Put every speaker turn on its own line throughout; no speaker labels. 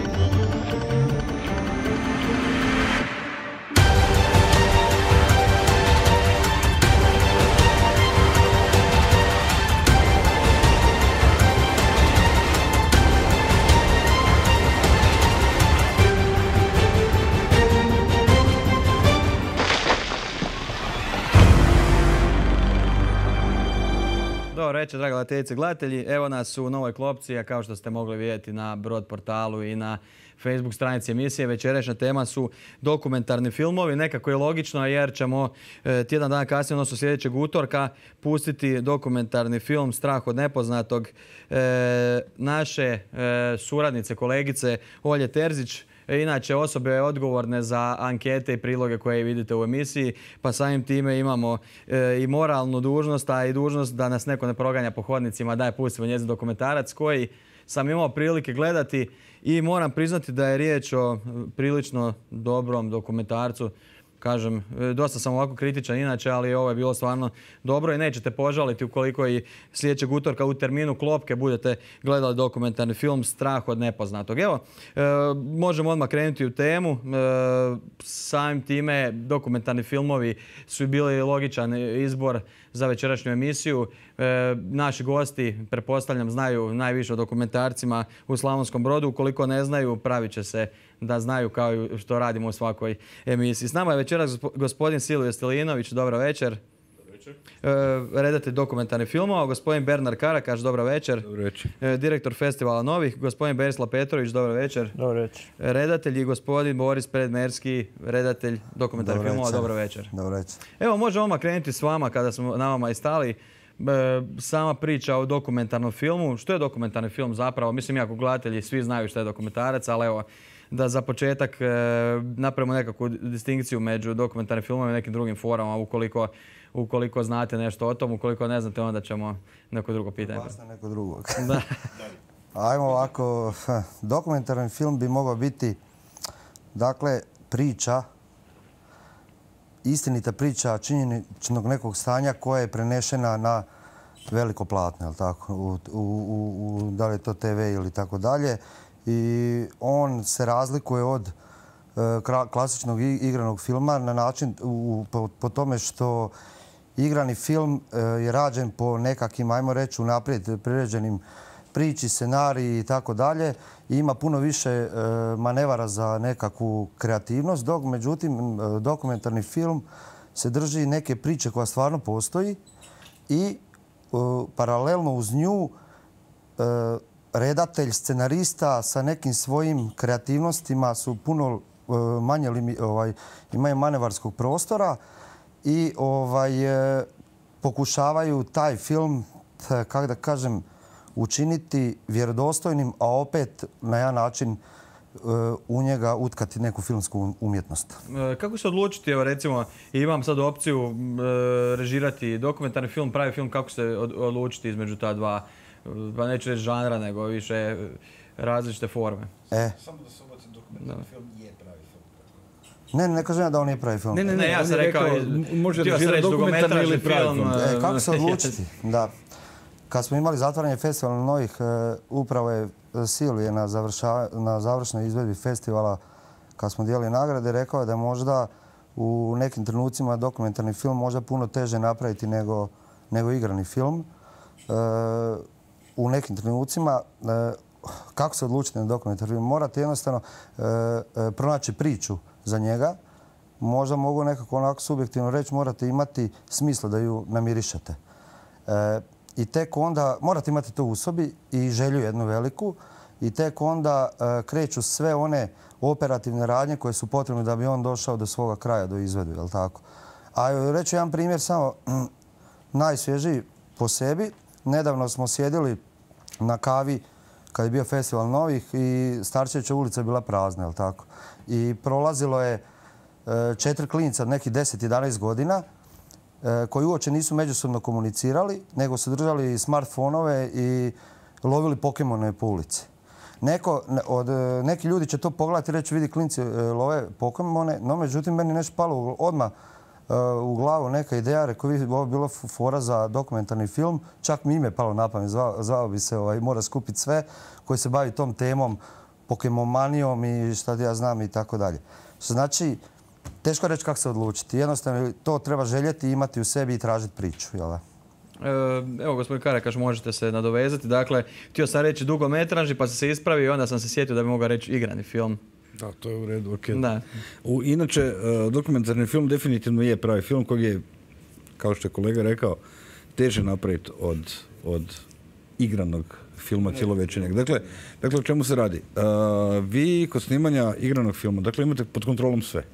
Thank you. Večer, draga gledateljice gledatelji. Evo nas u novoj klopci, a kao što ste mogli vidjeti na Brod portalu i na Facebook stranici emisije, večerašnja tema su dokumentarni filmovi. Nekako je logično jer ćemo e, tjedan dana kasnije, odnosno sljedećeg utorka, pustiti dokumentarni film Strah od nepoznatog e, naše e, suradnice, kolegice Olje Terzić, Inače, osobe odgovorne za ankete i priloge koje vidite u emisiji, pa samim time imamo i moralnu dužnost, a i dužnost da nas neko ne proganja po hodnicima, da je pustimo njezin dokumentarac koji sam imao prilike gledati i moram priznati da je riječ o prilično dobrom dokumentarcu kažem, e, dosta sam ovako kritičan inače, ali ovo je bilo stvarno dobro i nećete požaliti ukoliko i sljedećeg utorka u terminu Klopke budete gledali dokumentarni film Strah od nepoznatog. Evo, e, možemo odmah krenuti u temu. E, samim time dokumentarni filmovi su bili logičan izbor za večerašnju emisiju. naši gosti, prepostavljam, znaju najviše o dokumentarcima u Slavonskom brodu. Ukoliko ne znaju, pravit će se da znaju kao što radimo u svakoj emisiji. S nama je večeras gospodin Silvio Stelinović, dobro večer. E, redatelj dokumentarnih filmova, gospodin Bernard Karakaš, dobro večer.
Dobro večer.
E, direktor festivala Novih, gospodin Berislav Petrović, dobro večer.
Dobro večer.
Redatelj i gospodin Boris Predmerski, redatelj dokumentarnih filmova, dobro večer.
Dobro večer.
Evo, možemo odmah krenuti s vama kada smo na vama i stali. E, sama priča o dokumentarnom filmu. Što je dokumentarni film zapravo? Mislim, jako gledatelji svi znaju što je dokumentarac, ali evo, da za početak e, napravimo nekakvu distinkciju među dokumentarnim filmom i nekim drugim forama ukoliko, ukoliko znate nešto o tom, ukoliko ne znate onda ćemo neko drugo pitanje.
Pasno neko drugog. Da. Ajmo ovako, dokumentarni film bi mogao biti dakle priča istinita priča činjeničnog nekog stanja koja je prenešena na veliko platno, tako, u, u, u, da li je to TV ili tako dalje i on se razlikuje od e, klasičnog igranog filma na način po, tome što igrani film e, je rađen po nekakvim, ajmo reći, unaprijed priređenim priči, scenariji i tako dalje. Ima puno više e, manevara za nekakvu kreativnost, dok međutim dokumentarni film se drži neke priče koja stvarno postoji i paralelno uz nju redatelj, scenarista sa nekim svojim kreativnostima su puno e, manje ovaj, imaju manevarskog prostora i ovaj, e, pokušavaju taj film, kako da kažem, učiniti vjerodostojnim, a opet na jedan način e, u njega utkati neku filmsku umjetnost.
Kako se odlučiti, evo recimo, imam sad opciju režirati dokumentarni film, pravi film, kako se odlučiti između ta dva pa neću reći žanra, nego više različite forme.
E.
Samo da se ubacim dokumentarni film je pravi film.
Ne, ne kažem ja da on nije pravi film.
Ne, ne, ne, ja sam rekao,
može reći dokumentarni ili pravi film.
E, kako se odlučiti? Da. Kad smo imali zatvaranje festivala novih, e, upravo je Silvije na, na završnoj izvedbi festivala, kad smo dijelili nagrade, rekao je da je možda u nekim trenucima dokumentarni film možda puno teže napraviti nego, nego igrani film. E, u nekim trenucima e, kako se odlučiti na dokumentar film. Morate jednostavno e, e, pronaći priču za njega. Možda mogu nekako onako subjektivno reći, morate imati smisla da ju namirišete. I tek onda, morate imati to u sobi i želju jednu veliku i tek onda kreću sve one operativne radnje koje su potrebne da bi on došao do svoga kraja, do izvedu, jel tako? A reću jedan primjer samo najsvježiji po sebi. Nedavno smo sjedili na kavi kad je bio festival novih i Starčevića ulica je bila prazna, tako? I prolazilo je e, četiri klinica od nekih 10-11 godina e, koji uoče nisu međusobno komunicirali, nego su držali smartfonove i lovili pokemone po ulici. E, neki ljudi će to pogledati i reći vidi klinci love pokemone, no međutim meni nešto palo odmah u glavu neka ideja, rekao vi, ovo je bilo fora za dokumentarni film, čak mi ime palo na pamet, zvao, bi se, ovaj, mora skupiti sve, koji se bavi tom temom pokemomanijom i šta ja znam i tako dalje. Znači, teško reći kako se odlučiti. Jednostavno, to treba željeti, imati u sebi i tražiti priču. Jel?
E, evo, gospodin Karakaš, možete se nadovezati. Dakle, htio sam reći dugometražni, pa sam se ispravio i onda sam se sjetio da bi mogao reći igrani film.
Da, to je u redu, ok. inače, e, dokumentarni film definitivno je pravi film koji je, kao što je kolega rekao, teže napraviti od, od igranog filma cjelovečernjeg. Dakle, dakle, o čemu se radi? Uh, vi kod snimanja igranog filma, dakle, imate pod kontrolom sve.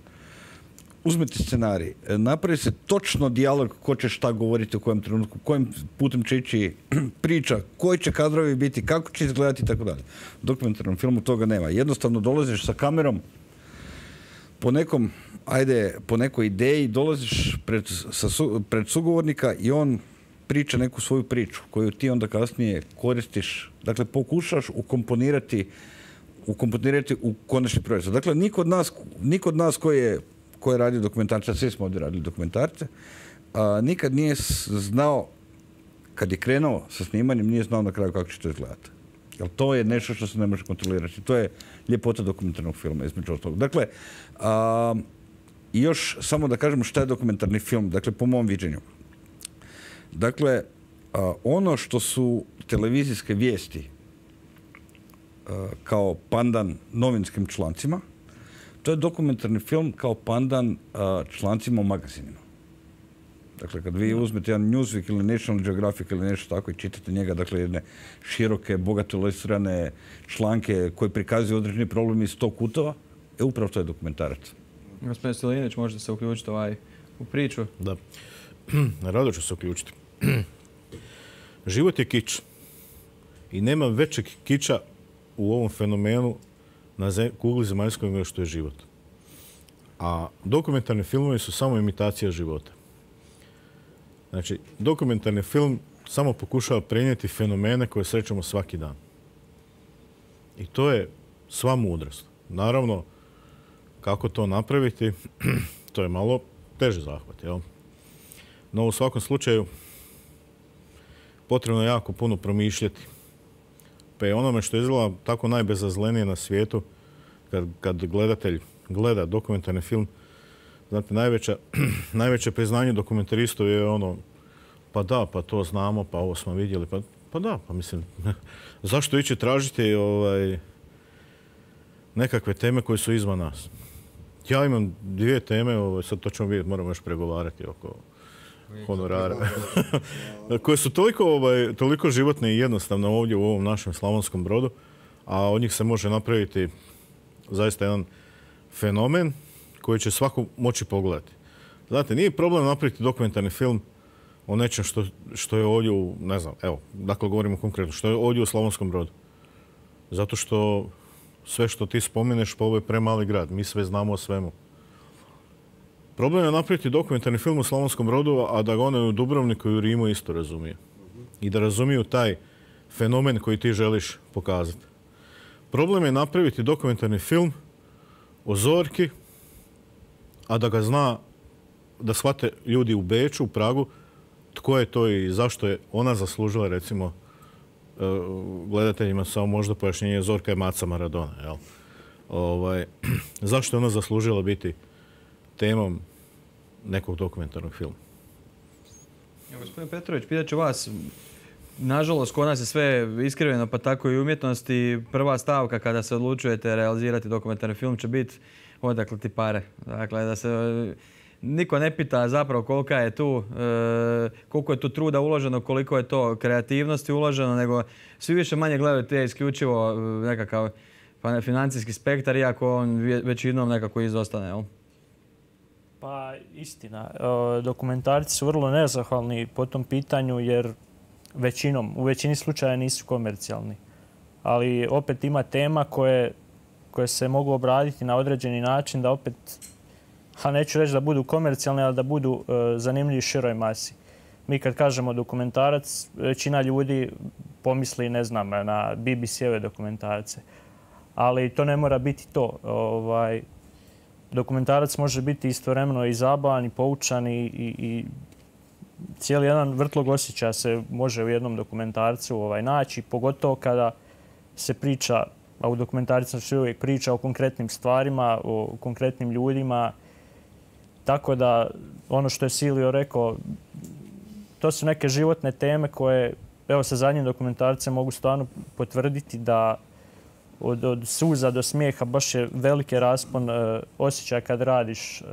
Uzmete scenarij, napravi se točno dijalog ko će šta govoriti u kojem trenutku, kojim putem će ići priča, koji će kadrovi biti, kako će izgledati i tako dalje. U dokumentarnom filmu toga nema. Jednostavno dolaziš sa kamerom po nekom, ajde, po nekoj ideji, dolaziš pred, sa, pred sugovornika i on priča neku svoju priču koju ti onda kasnije koristiš. Dakle, pokušaš ukomponirati ukomponirati u konačni proizvod. Dakle, niko od nas, niko od nas koji je, koji je radio dokumentarce, svi smo ovdje radili dokumentarce, a, nikad nije znao, kad je krenuo sa snimanjem, nije znao na kraju kako će to izgledati. Jer to je nešto što se ne može kontrolirati. To je ljepota dokumentarnog filma, između ostalog. Dakle, a, još samo da kažemo šta je dokumentarni film, dakle, po mom viđenju. Dakle, ono što su televizijske vijesti kao pandan novinskim člancima, to je dokumentarni film kao pandan člancima u magazinima. Dakle, kad vi uzmete jedan Newsweek ili National Geographic ili nešto tako i čitate njega, dakle, jedne široke, bogato ilustrirane članke koji prikazuju određeni problem iz sto kutova, e, upravo to je dokumentarac.
Gospodin Silinić, možete se uključiti ovaj, u priču?
Da. Rado ću se uključiti. Život je kič. I nema većeg kiča u ovom fenomenu na kugli zemaljskoj nego što je život. A dokumentarni filmovi su samo imitacija života. Znači, dokumentarni film samo pokušava prenijeti fenomene koje srećemo svaki dan. I to je sva mudrost. Naravno, kako to napraviti, to je malo teže zahvat, jel? No, u svakom slučaju, potrebno je jako puno promišljati. Pa je onome što izgleda tako najbezazlenije na svijetu, kad, kad gledatelj gleda dokumentarni film, znate, najveća, najveće priznanje dokumentaristov je ono, pa da, pa to znamo, pa ovo smo vidjeli, pa, pa da, pa mislim, zašto ići tražiti ovaj, nekakve teme koje su izvan nas? Ja imam dvije teme, ovaj, sad to ćemo vidjeti, moramo još pregovarati oko honorara. koje su toliko, ovaj, toliko životne i jednostavne ovdje u ovom našem Slavonskom brodu, a od njih se može napraviti zaista jedan fenomen koji će svako moći pogledati. Znate, nije problem napraviti dokumentarni film o nečem što, što je ovdje u, ne znam, evo, dakle govorimo konkretno, što je ovdje u Slavonskom brodu. Zato što sve što ti spomeneš, pa ovo je premali grad. Mi sve znamo o svemu. Problem je napraviti dokumentarni film u Slavonskom rodu, a da ga one u Dubrovniku i u Rimu isto razumije. I da razumiju taj fenomen koji ti želiš pokazati. Problem je napraviti dokumentarni film o Zorki, a da ga zna, da shvate ljudi u Beču, u Pragu, tko je to i zašto je ona zaslužila, recimo, e, gledateljima samo možda pojašnjenje Zorka je maca Maradona. Jel? Ovaj, zašto je ona zaslužila biti temom nekog dokumentarnog filma.
Ja, gospodin Petrović, pitat ću vas, nažalost, kod nas je sve iskriveno, pa tako i umjetnosti. Prva stavka kada se odlučujete realizirati dokumentarni film će biti odakle ti pare. Dakle, da se niko ne pita zapravo kolika je tu, e, koliko je tu truda uloženo, koliko je to kreativnosti uloženo, nego svi više manje gledaju te isključivo e, nekakav pa financijski spektar, iako on većinom nekako izostane. Jel?
Pa istina, e, dokumentarci su vrlo nezahvalni po tom pitanju jer većinom, u većini slučaja nisu komercijalni. Ali opet ima tema koje, koje se mogu obraditi na određeni način da opet, ha neću reći da budu komercijalne, ali da budu e, zanimljivi široj masi. Mi kad kažemo dokumentarac, većina ljudi pomisli, ne znam, na BBC-eve dokumentarce. Ali to ne mora biti to. Ovaj, dokumentarac može biti istovremeno i zabavan i poučan i, i, cijeli jedan vrtlog osjećaja se može u jednom dokumentarcu ovaj, naći, pogotovo kada se priča a u dokumentarcima se uvijek priča o konkretnim stvarima, o konkretnim ljudima. Tako da, ono što je Silio rekao, to su neke životne teme koje, evo sa zadnjim dokumentarcem mogu stvarno potvrditi da od, od suza do smijeha baš je veliki raspon e, osjećaj kad radiš e,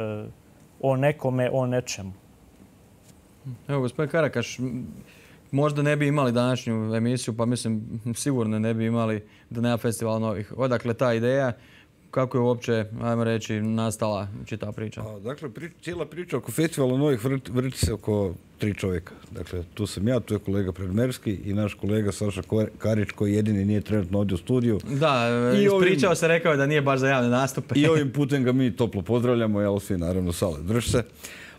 o nekome, o nečemu.
Evo, gospodin Karakaš, možda ne bi imali današnju emisiju, pa mislim sigurno ne bi imali da nema festivala novih. Odakle ta ideja, kako je uopće, ajmo reći, nastala čita priča?
A, dakle, cijela priča oko festivala novih vrti, se oko tri čovjeka. Dakle, tu sam ja, tu je kolega Predmerski i naš kolega Saša Karić koji jedini nije trenutno ovdje u studiju.
Da, I ispričao se, rekao da nije baš za javne nastupe.
I ovim putem ga mi toplo pozdravljamo, jel svi naravno sale, drž se.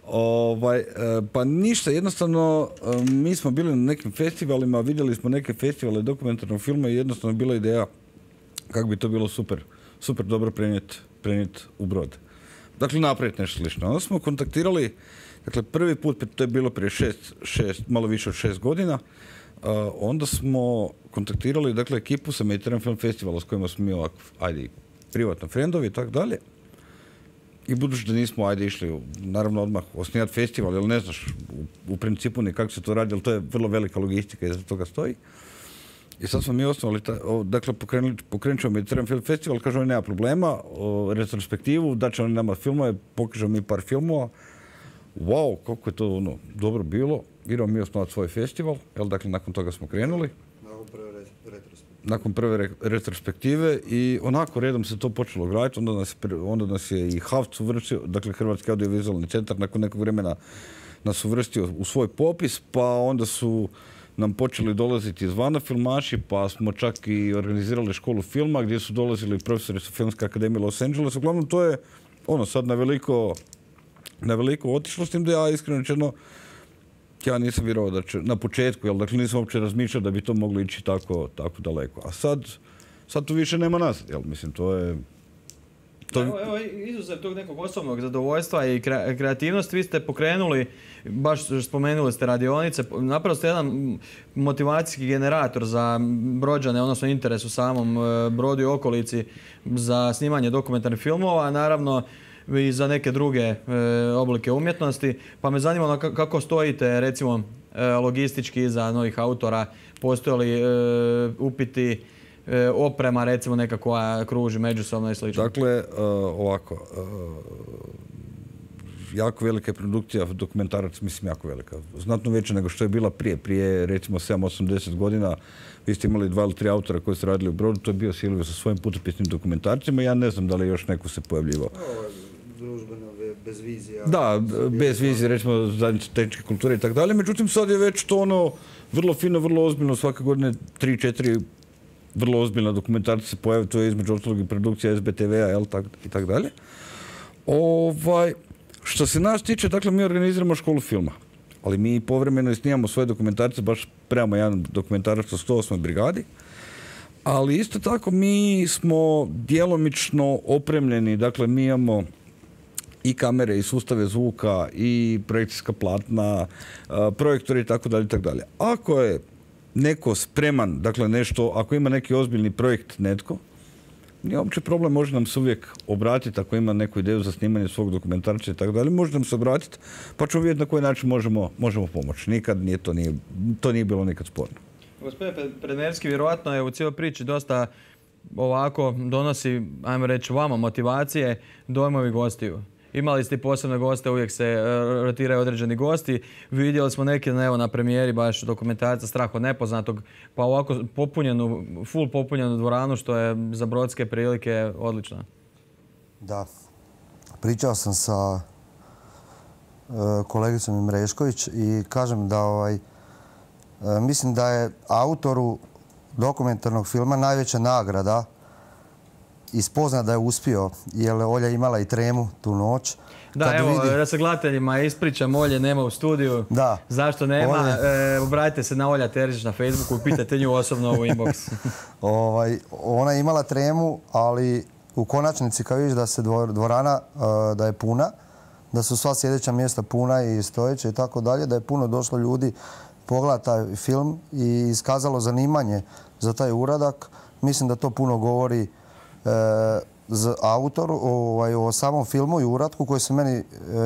Ovaj, e, pa ništa, jednostavno e, mi smo bili na nekim festivalima, vidjeli smo neke festivale dokumentarnog filma i jednostavno bila ideja kako bi to bilo super, super dobro prenijeti u brod. Dakle, napraviti nešto slično. Onda smo kontaktirali, dakle, prvi put, to je bilo prije šest, šest malo više od šest godina, uh, onda smo kontaktirali, dakle, ekipu sa Mediterranean Film Festivala s kojima smo mi ovako, ajde, privatno frendovi i tako dalje. I budući da nismo, ajde, išli, naravno, odmah osnijati festival, jer ne znaš u, principu ni kako se to radi, ali to je vrlo velika logistika i za toga stoji. I sad smo mi osnovali, dakle, pokrenut ćemo Mediterranean Film Festival, kažu oni nema problema, o, retrospektivu, da će oni nama filmove, pokažemo mi par filmova. Wow, kako je to ono, dobro bilo. Idemo mi osnovati svoj festival, jel, dakle, nakon toga smo krenuli.
Nakon prve retrospektive.
Nakon prve retrospektive i onako redom se to počelo graditi, onda nas, onda nas je i HAVC uvrstio, dakle Hrvatski audiovizualni centar, nakon nekog vremena nas uvrstio u svoj popis, pa onda su nam počeli dolaziti izvana filmaši, pa smo čak i organizirali školu filma gdje su dolazili profesori sa Filmske akademije Los Angeles. Uglavnom to je ono sad na veliko, na veliko otišlo s tim da ja iskreno rečeno ja nisam vjerovao da će, na početku, jel, dakle nisam uopće razmišljao da bi to moglo ići tako, tako daleko. A sad, sad tu više nema nas, jel, mislim, to je,
to... Evo, evo izuzev tog nekog osobnog zadovoljstva i kreativnosti, vi ste pokrenuli, baš spomenuli ste radionice, napravo ste jedan motivacijski generator za brođane, odnosno interes u samom e, brodu i okolici za snimanje dokumentarnih filmova, naravno i za neke druge e, oblike umjetnosti. Pa me zanima ono kako stojite recimo e, logistički iza novih autora, postoje li upiti E, oprema recimo neka koja kruži međusobno i slično?
Dakle, e, ovako, e, jako velika je produkcija dokumentarac, mislim jako velika. Znatno veća nego što je bila prije. Prije recimo 7-80 godina vi ste imali dva ili tri autora koji su radili u Brodu, to je bio Silvio sa svojim putopisnim dokumentarcima. Ja ne znam da li još neko se pojavljivao.
Družbeno, bez vizije.
Da, bez vizije, recimo zajednice tehničke kulture i tako dalje. Međutim, sad je već to ono vrlo fino, vrlo ozbiljno. Svake godine 3-4 vrlo ozbiljna dokumentarca se pojavi, to je između ostalog i produkcija SBTV-a i tako dalje. Ovaj, što se nas tiče, dakle, mi organiziramo školu filma. Ali mi povremeno i snimamo svoje dokumentarce, baš prema jedan dokumentarac u 108. brigadi. Ali isto tako mi smo djelomično opremljeni, dakle mi imamo i kamere i sustave zvuka i projekcijska platna, projektori i tako dalje i tako dalje. Ako je neko spreman, dakle nešto, ako ima neki ozbiljni projekt netko, nije uopće problem, može nam se uvijek obratiti ako ima neku ideju za snimanje svog dokumentarca i tako dalje, može nam se obratiti, pa ćemo vidjeti na koji način možemo, možemo pomoći. Nikad nije to, nije, to nije bilo nikad sporno.
Gospodine Predmerski, vjerojatno je u cijeloj priči dosta ovako donosi, ajmo reći, vama motivacije dojmovi gostiju. Imali ste posebne goste, uvijek se e, rotiraju određeni gosti. Vidjeli smo neke evo, na premijeri baš dokumentarca Strah od nepoznatog, pa ovako popunjenu, full popunjenu dvoranu što je za brodske prilike odlično.
Da. Pričao sam sa e, kolegicom Imrešković i kažem da ovaj, e, mislim da je autoru dokumentarnog filma najveća nagrada i spozna da je uspio, jer Olja imala i tremu tu noć.
Da, evo, da se gledateljima ispričam, Olje nema u studiju. Da. Zašto nema? E, obratite se na Olja Terzić na Facebooku i pitajte nju osobno u inbox.
ovaj, ona je imala tremu, ali u konačnici kad vidiš da se dvorana e, da je puna, da su sva sjedeća mjesta puna i stojeće i tako dalje, da je puno došlo ljudi pogledati taj film i iskazalo zanimanje za taj uradak. Mislim da to puno govori za autoru ovaj, o samom filmu i uratku koji se meni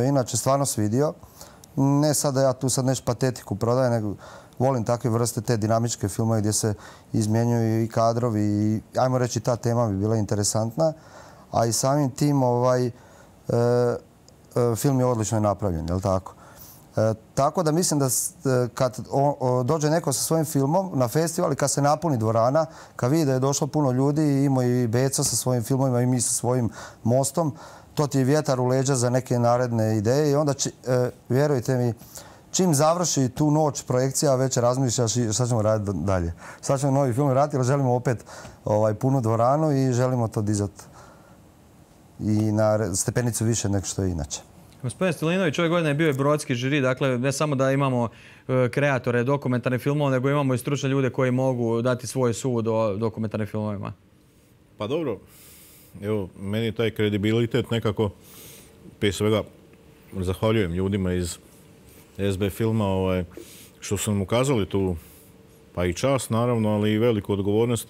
inače stvarno svidio. Ne sad da ja tu sad nešto patetiku prodajem, nego volim takve vrste te dinamičke filmove gdje se izmjenjuju i kadrovi i ajmo reći ta tema bi bila interesantna. A i samim tim ovaj, film je odlično napravljen, jel tako? E, tako da mislim da e, kad dođe neko sa svojim filmom na festival i kad se napuni dvorana, kad vidi da je došlo puno ljudi, ima i Beca sa svojim filmovima i mi sa svojim mostom, to ti je vjetar u leđa za neke naredne ideje i onda, e, vjerujte mi, čim završi tu noć projekcija, već razmišljaš šta ćemo raditi dalje. Sad ćemo novi film raditi, ali želimo opet ovaj, punu dvoranu i želimo to dizati i na stepenicu više nego što je inače.
Gospodin Stilinović, ove godine bio i brodski žiri, dakle ne samo da imamo e, kreatore dokumentarnih filmova, nego imamo i stručne ljude koji mogu dati svoj sud o dokumentarnim filmovima.
Pa dobro, evo, meni taj kredibilitet nekako, prije svega, zahvaljujem ljudima iz SB filma, ovaj, što su nam ukazali tu, pa i čast naravno, ali i veliku odgovornost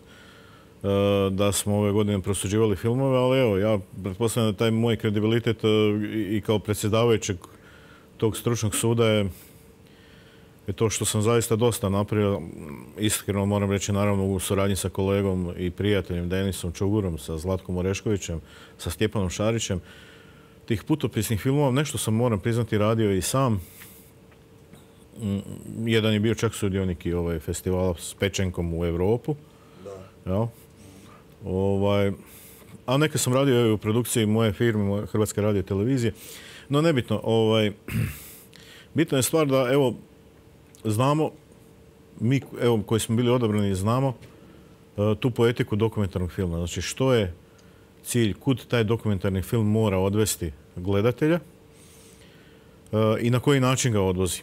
da smo ove godine prosuđivali filmove, ali evo, ja pretpostavljam da taj moj kredibilitet e, i kao predsjedavajućeg tog stručnog suda je, to što sam zaista dosta napravio, iskreno moram reći naravno u suradnji sa kolegom i prijateljem Denisom Čugurom, sa Zlatkom Oreškovićem, sa Stjepanom Šarićem. Tih putopisnih filmova, nešto sam moram priznati radio i sam. Mm, jedan je bio čak sudionik i ovaj festivala s Pečenkom u Europu. Da. Ovaj, a neke sam radio u produkciji moje firme, Hrvatske radio televizije. No nebitno, ovaj, bitna je stvar da evo, znamo, mi evo, koji smo bili odabrani znamo e, tu poetiku dokumentarnog filma. Znači što je cilj, kud taj dokumentarni film mora odvesti gledatelja e, i na koji način ga odvozi.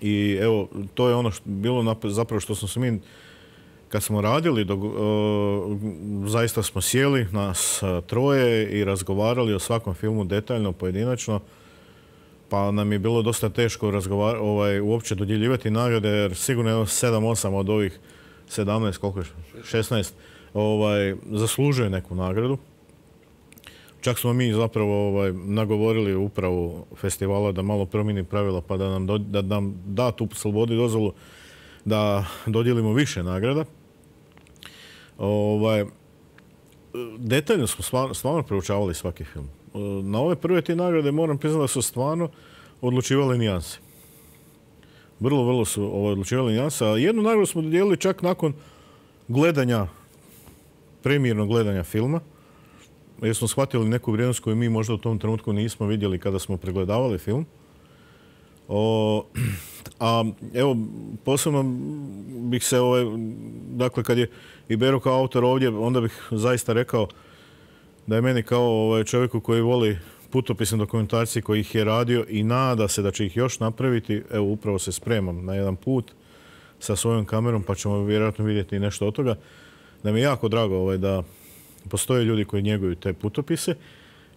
I evo, to je ono što, bilo zapravo što smo se mi kad smo radili, zaista smo sjeli nas troje i razgovarali o svakom filmu detaljno, pojedinačno. Pa nam je bilo dosta teško ovaj, uopće dodjeljivati nagrade, jer sigurno je 7-8 od ovih 17, koliko je, 16, ovaj, zaslužuje neku nagradu. Čak smo mi zapravo ovaj, nagovorili upravu festivala da malo promijeni pravila pa da nam, da nam da tu slobodu i dozvolu da dodijelimo više nagrada. Ovaj, detaljno smo stvarno, stvarno proučavali svaki film. Na ove prve ti nagrade moram priznati da su stvarno odlučivali nijanse. Vrlo, vrlo su ovaj, odlučivali nijanse. A jednu nagradu smo dodijelili čak nakon gledanja, premijernog gledanja filma. Jer smo shvatili neku vrijednost koju mi možda u tom trenutku nismo vidjeli kada smo pregledavali film. A evo, posebno bih se, ovaj, dakle, kad je i Bero kao autor ovdje, onda bih zaista rekao da je meni kao ovaj, čovjeku koji voli putopisne dokumentacije koji ih je radio i nada se da će ih još napraviti, evo upravo se spremam na jedan put sa svojom kamerom pa ćemo vjerojatno vidjeti nešto od toga. Da mi je jako drago ovaj, da postoje ljudi koji njeguju te putopise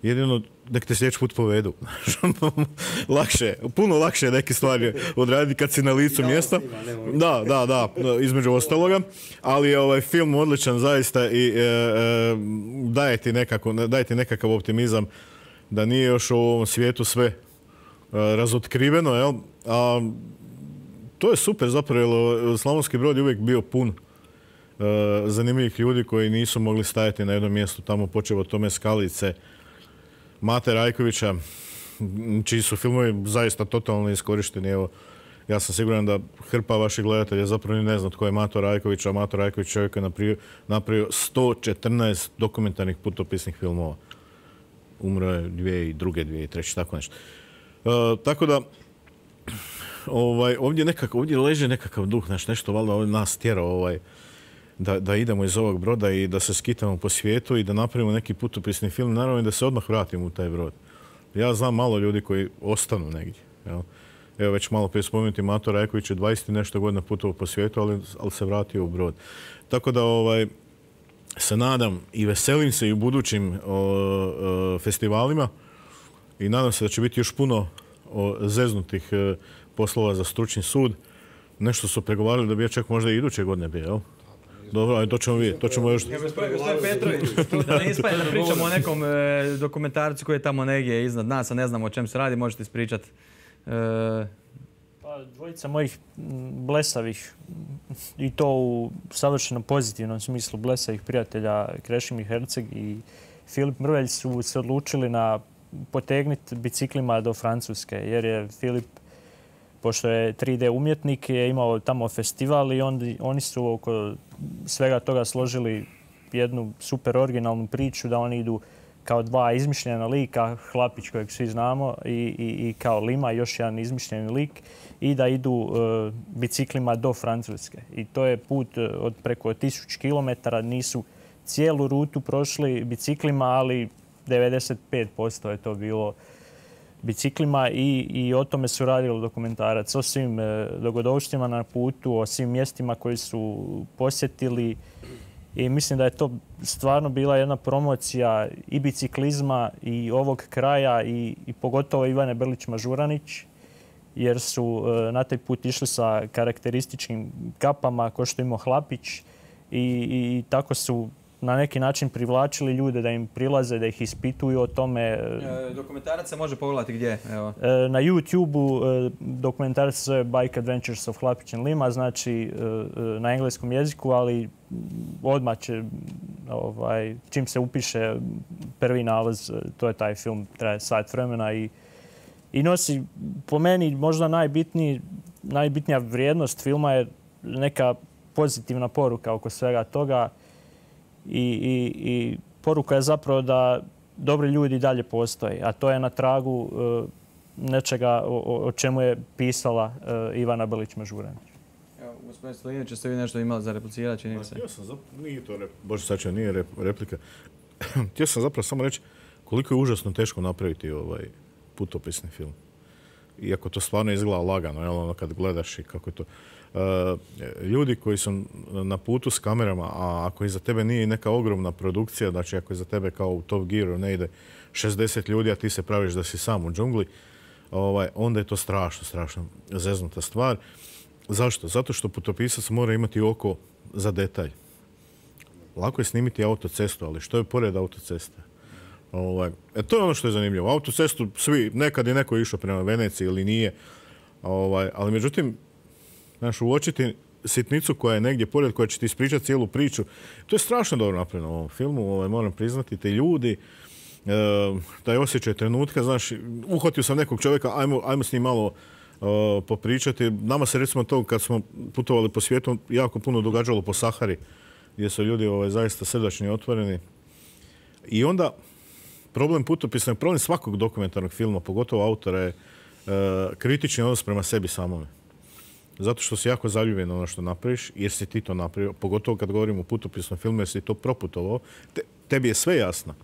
Jedino nek te sljedeći put povedu. lakše, puno lakše neke stvari odraditi kad si na licu mjesta. Da, da, da, između ostaloga. Ali je ovaj film odličan zaista i e, e, daje, ti nekako, daje ti nekakav optimizam da nije još u ovom svijetu sve e, razotkriveno. Jel? A, to je super zapravo, jer Slavonski brod je uvijek bio pun zanimljivih ljudi koji nisu mogli stajati na jednom mjestu tamo počeo od tome skalice, Mate Rajkovića, čiji su filmovi zaista totalno iskorišteni. Evo, ja sam siguran da hrpa vaših gledatelja zapravo ne zna tko je Mato Rajković, a Mato Rajković čovjek je napravio, napravio 114 dokumentarnih putopisnih filmova. Umro je dvije i druge, dvije i treće, tako nešto. E, tako da, ovaj, ovdje, nekak, ovdje leže nekakav duh, nešto valjda nas tjera ovaj, da, da idemo iz ovog broda i da se skitamo po svijetu i da napravimo neki putopisni film, naravno i da se odmah vratimo u taj brod. Ja znam malo ljudi koji ostanu negdje. Jel? Evo već malo prije spomenuti Mato Rajković je 20 nešto godina putovao po svijetu, ali, ali se vratio u brod. Tako da ovaj, se nadam i veselim se i u budućim festivalima i nadam se da će biti još puno zeznutih e, poslova za stručni sud. Nešto su pregovarali da bi ja čak možda i iduće godine bio, jel? Dobro, to ćemo vidjeti, to ćemo još...
Da ne da pričamo o nekom e, dokumentarcu koji je tamo negdje iznad nas, a ne znamo o čem se radi, možete ispričati. E,
Pa, dvojica mojih blesavih i to u savršeno pozitivnom smislu blesavih prijatelja Krešimir Herceg i Filip Mrvelj su se odlučili na potegniti biciklima do Francuske jer je Filip pošto je 3D umjetnik je imao tamo festival i oni, oni su oko svega toga složili jednu super originalnu priču da oni idu kao dva izmišljena lika, Hlapić kojeg svi znamo i, i, i kao Lima, još jedan izmišljeni lik i da idu e, biciklima do Francuske. I to je put e, od preko 1000 km, nisu cijelu rutu prošli biciklima, ali 95% je to bilo biciklima i, i o tome su radili dokumentarac, o svim e, dogodovštima na putu, o svim mjestima koji su posjetili. I mislim da je to stvarno bila jedna promocija i biciklizma i ovog kraja i, i pogotovo Ivane Brlić-Mažuranić jer su e, na taj put išli sa karakterističnim kapama ko što imao Hlapić i, i tako su na neki način privlačili ljude da im prilaze, da ih ispituju o tome.
e, dokumentarac se može pogledati gdje? Evo.
E, Na YouTube-u e, dokumentarac se zove Bike Adventures of Hlapić and Lima, znači e, e, na engleskom jeziku, ali odmah će, ovaj, čim se upiše prvi nalaz, e, to je taj film, traje sat vremena i, i nosi po meni možda najbitniji, najbitnija vrijednost filma je neka pozitivna poruka oko svega toga i, i, i poruka je zapravo da dobri ljudi i dalje postoje, a to je na tragu e, nečega o, čemu je pisala e, Ivana Brlić-Mažuranić.
Evo, gospodin Stojinović, ste vi nešto imali za replicirati, čini se.
Htio sam zap- nije to rep... Bože, sad će, nije rep- replika. Htio sam zapravo samo reći koliko je užasno teško napraviti ovaj putopisni film. Iako to stvarno izgleda lagano, jel, ono kad gledaš i kako je to. E, ljudi koji su na putu s kamerama, a ako iza tebe nije neka ogromna produkcija, znači ako iza tebe kao u Top Gearu ne ide 60 ljudi, a ti se praviš da si sam u džungli, ovaj, onda je to strašno, strašno zeznuta stvar. Zašto? Zato što putopisac mora imati oko za detalj. Lako je snimiti autocestu, ali što je pored autoceste? Ovaj, e, to je ono što je zanimljivo. Autocestu svi, nekad je neko išao prema Veneciji ili nije, ovaj, ali međutim, znaš, uočiti sitnicu koja je negdje pored, koja će ti ispričati cijelu priču, to je strašno dobro napravljeno u ovom filmu, ovaj, moram priznati, te ljudi, e, taj osjećaj trenutka, znaš, uhvatio sam nekog čovjeka, ajmo, ajmo s njim malo e, popričati. Nama se recimo to kad smo putovali po svijetu jako puno događalo po Sahari, gdje su ljudi ovaj, zaista srdačni i otvoreni. I onda problem putopisnog, problem svakog dokumentarnog filma, pogotovo autora je e, kritični odnos prema sebi samome. Zato što si jako zaljubljen ono što napraviš, jer si ti to napravio, pogotovo kad govorimo o putopisnom filmu, jer si to proputovao, te, tebi je sve jasno,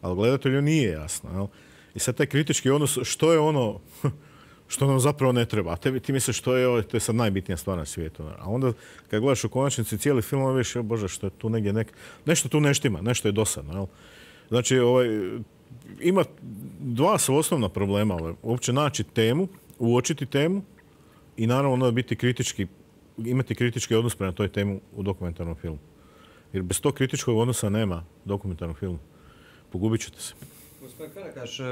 ali gledatelju nije jasno. I sad taj kritički odnos, što je ono što nam zapravo ne treba. Ti misliš što je, to je sad najbitnija stvar na svijetu. A onda kad gledaš u konačnici cijeli film, "Jo, bože, što je tu negdje nek... Nešto tu ne štima, nešto je dosadno. Znači, ovaj, ima dva su osnovna problema. Ovaj. Uopće naći temu, uočiti temu i naravno onda biti kritički, imati kritički odnos prema toj temu u dokumentarnom filmu. Jer bez tog kritičkog odnosa nema dokumentarnog filma. Pogubit ćete se.
Gospodin Karakaš, e,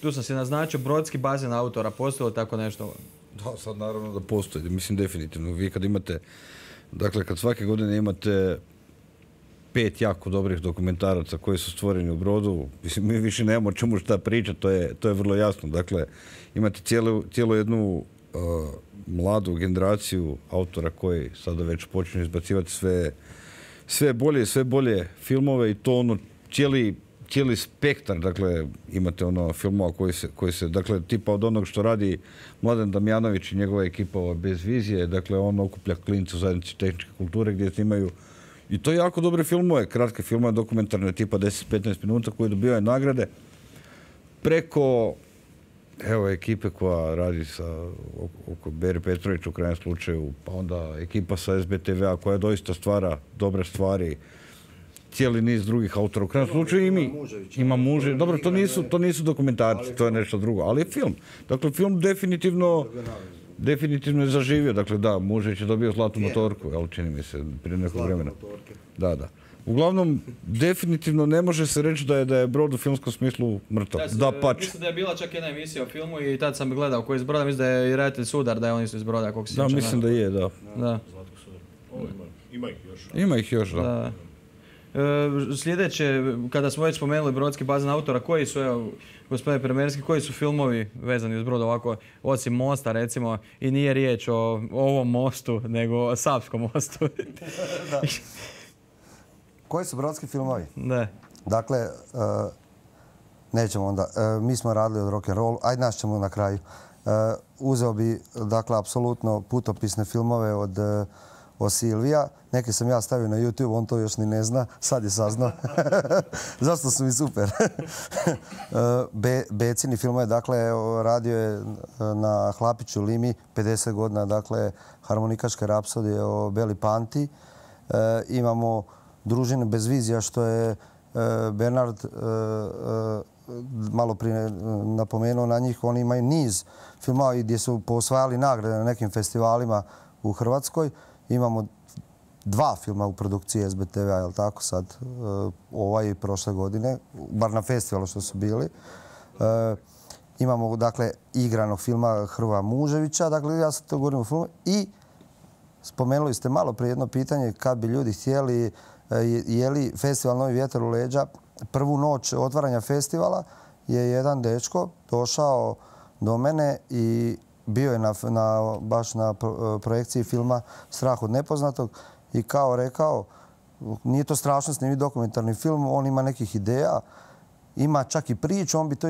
tu sam si naznačio brodski bazen autora, postoji li tako nešto?
Da, sad naravno da postoji. Mislim definitivno. Vi kad imate, dakle kad svake godine imate pet jako dobrih dokumentaraca koji su stvoreni u brodu, mislim, mi više nemamo o čemu šta pričati, to je, to je vrlo jasno. Dakle, imate cijelu, cijelu jednu uh, mladu generaciju autora koji sada već počinju izbacivati sve, sve bolje sve bolje filmove i to ono cijeli cijeli spektar, dakle, imate ono filmova koji se, koji se, dakle, tipa od onog što radi Mladen Damjanović i njegova ekipa bez vizije, dakle, on okuplja klince u zajednici tehničke kulture gdje snimaju i to jako dobre filmove, kratke filmove, dokumentarne tipa 10-15 minuta koji dobivaju nagrade preko evo ekipe koja radi sa oko- Beri Petrović u krajnjem slučaju, pa onda ekipa sa SBTV-a koja doista stvara dobre stvari, cijeli niz drugih autora. U krajnjem slučaju i mi. Ima muže. Dobro, to nisu, to nisu dokumentarci, to je nešto drugo, ali je film. Dakle, film definitivno definitivno je zaživio. Dakle, da, Mužeć je dobio zlatnu motorku, jel, čini mi se, prije nekog vremena. Da, da. Uglavnom, definitivno ne može se reći da je, da je brod u filmskom smislu mrtav. Da, pač.
Mislim da je bila čak jedna emisija o filmu i tad sam gledao koji iz broda, mislim da je i redatelj Sudar, da je oni su iz broda, koliko se
Da, mislim da je, da.
Da.
Ovo ima, ima ih još.
Ima ih još, da.
Da. E, sljedeće, kada smo već spomenuli brodski bazen autora, koji su, evo, gospodine Premerski, koji su filmovi vezani uz brod ovako, osim mosta recimo, i nije riječ o ovom mostu, nego o Savskom mostu.
Koji su brodski filmovi?
da.
Dakle, e, nećemo onda. E, mi smo radili od rock and roll, ajde nas ćemo na kraju. E, uzeo bi, dakle, apsolutno putopisne filmove od, od Silvija. Neke sam ja stavio na YouTube, on to još ni ne zna, sad je saznao. Zašto su mi super. Be, Becini filmove, dakle, evo, radio je na Hlapiću Limi, 50 godina, dakle, harmonikaške rapsodije o Beli Panti. E, imamo Družine bez vizija, što je e, Bernard e, e, malo prije napomenuo na njih. Oni imaju niz filmova gdje su posvajali nagrade na nekim festivalima u Hrvatskoj. Imamo dva filma u produkciji SBTV-a, je tako sad, ovaj i prošle godine, bar na festivalu što su bili. Imamo, dakle, igranog filma Hrvoja Muževića, dakle, ja sad to govorim o filmu, i spomenuli ste malo prije jedno pitanje kad bi ljudi htjeli, je li festival Novi vjetar u leđa, prvu noć otvaranja festivala je jedan dečko došao do mene i bio je baš na pro- projekciji filma Strah od nepoznatog i kao rekao, nije to strašno snimiti dokumentarni film, on ima nekih ideja, ima čak i priču, on bi to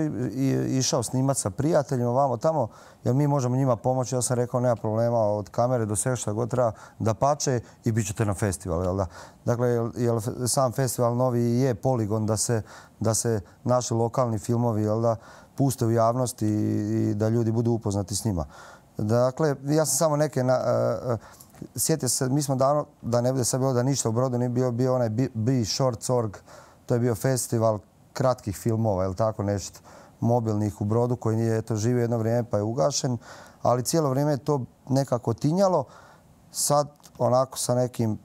išao snimat sa prijateljima vamo tamo, jer mi možemo njima pomoći. Ja sam rekao, nema problema od kamere do svega šta god treba da pače i bit ćete na da? Dakle, jel, sam festival novi je poligon da se, da se naši lokalni filmovi jel da, puste u javnost i, da ljudi budu upoznati s njima. Dakle, ja sam samo neke... Na, e, sjetio se, mi smo davno, da ne bude sad bilo da ništa u Brodu, nije bio, bio onaj Be- Be Shorts Org, to je bio festival kratkih filmova, ili tako nešto, mobilnih u Brodu koji nije eto, živio jedno vrijeme pa je ugašen, ali cijelo vrijeme je to nekako tinjalo. Sad onako sa nekim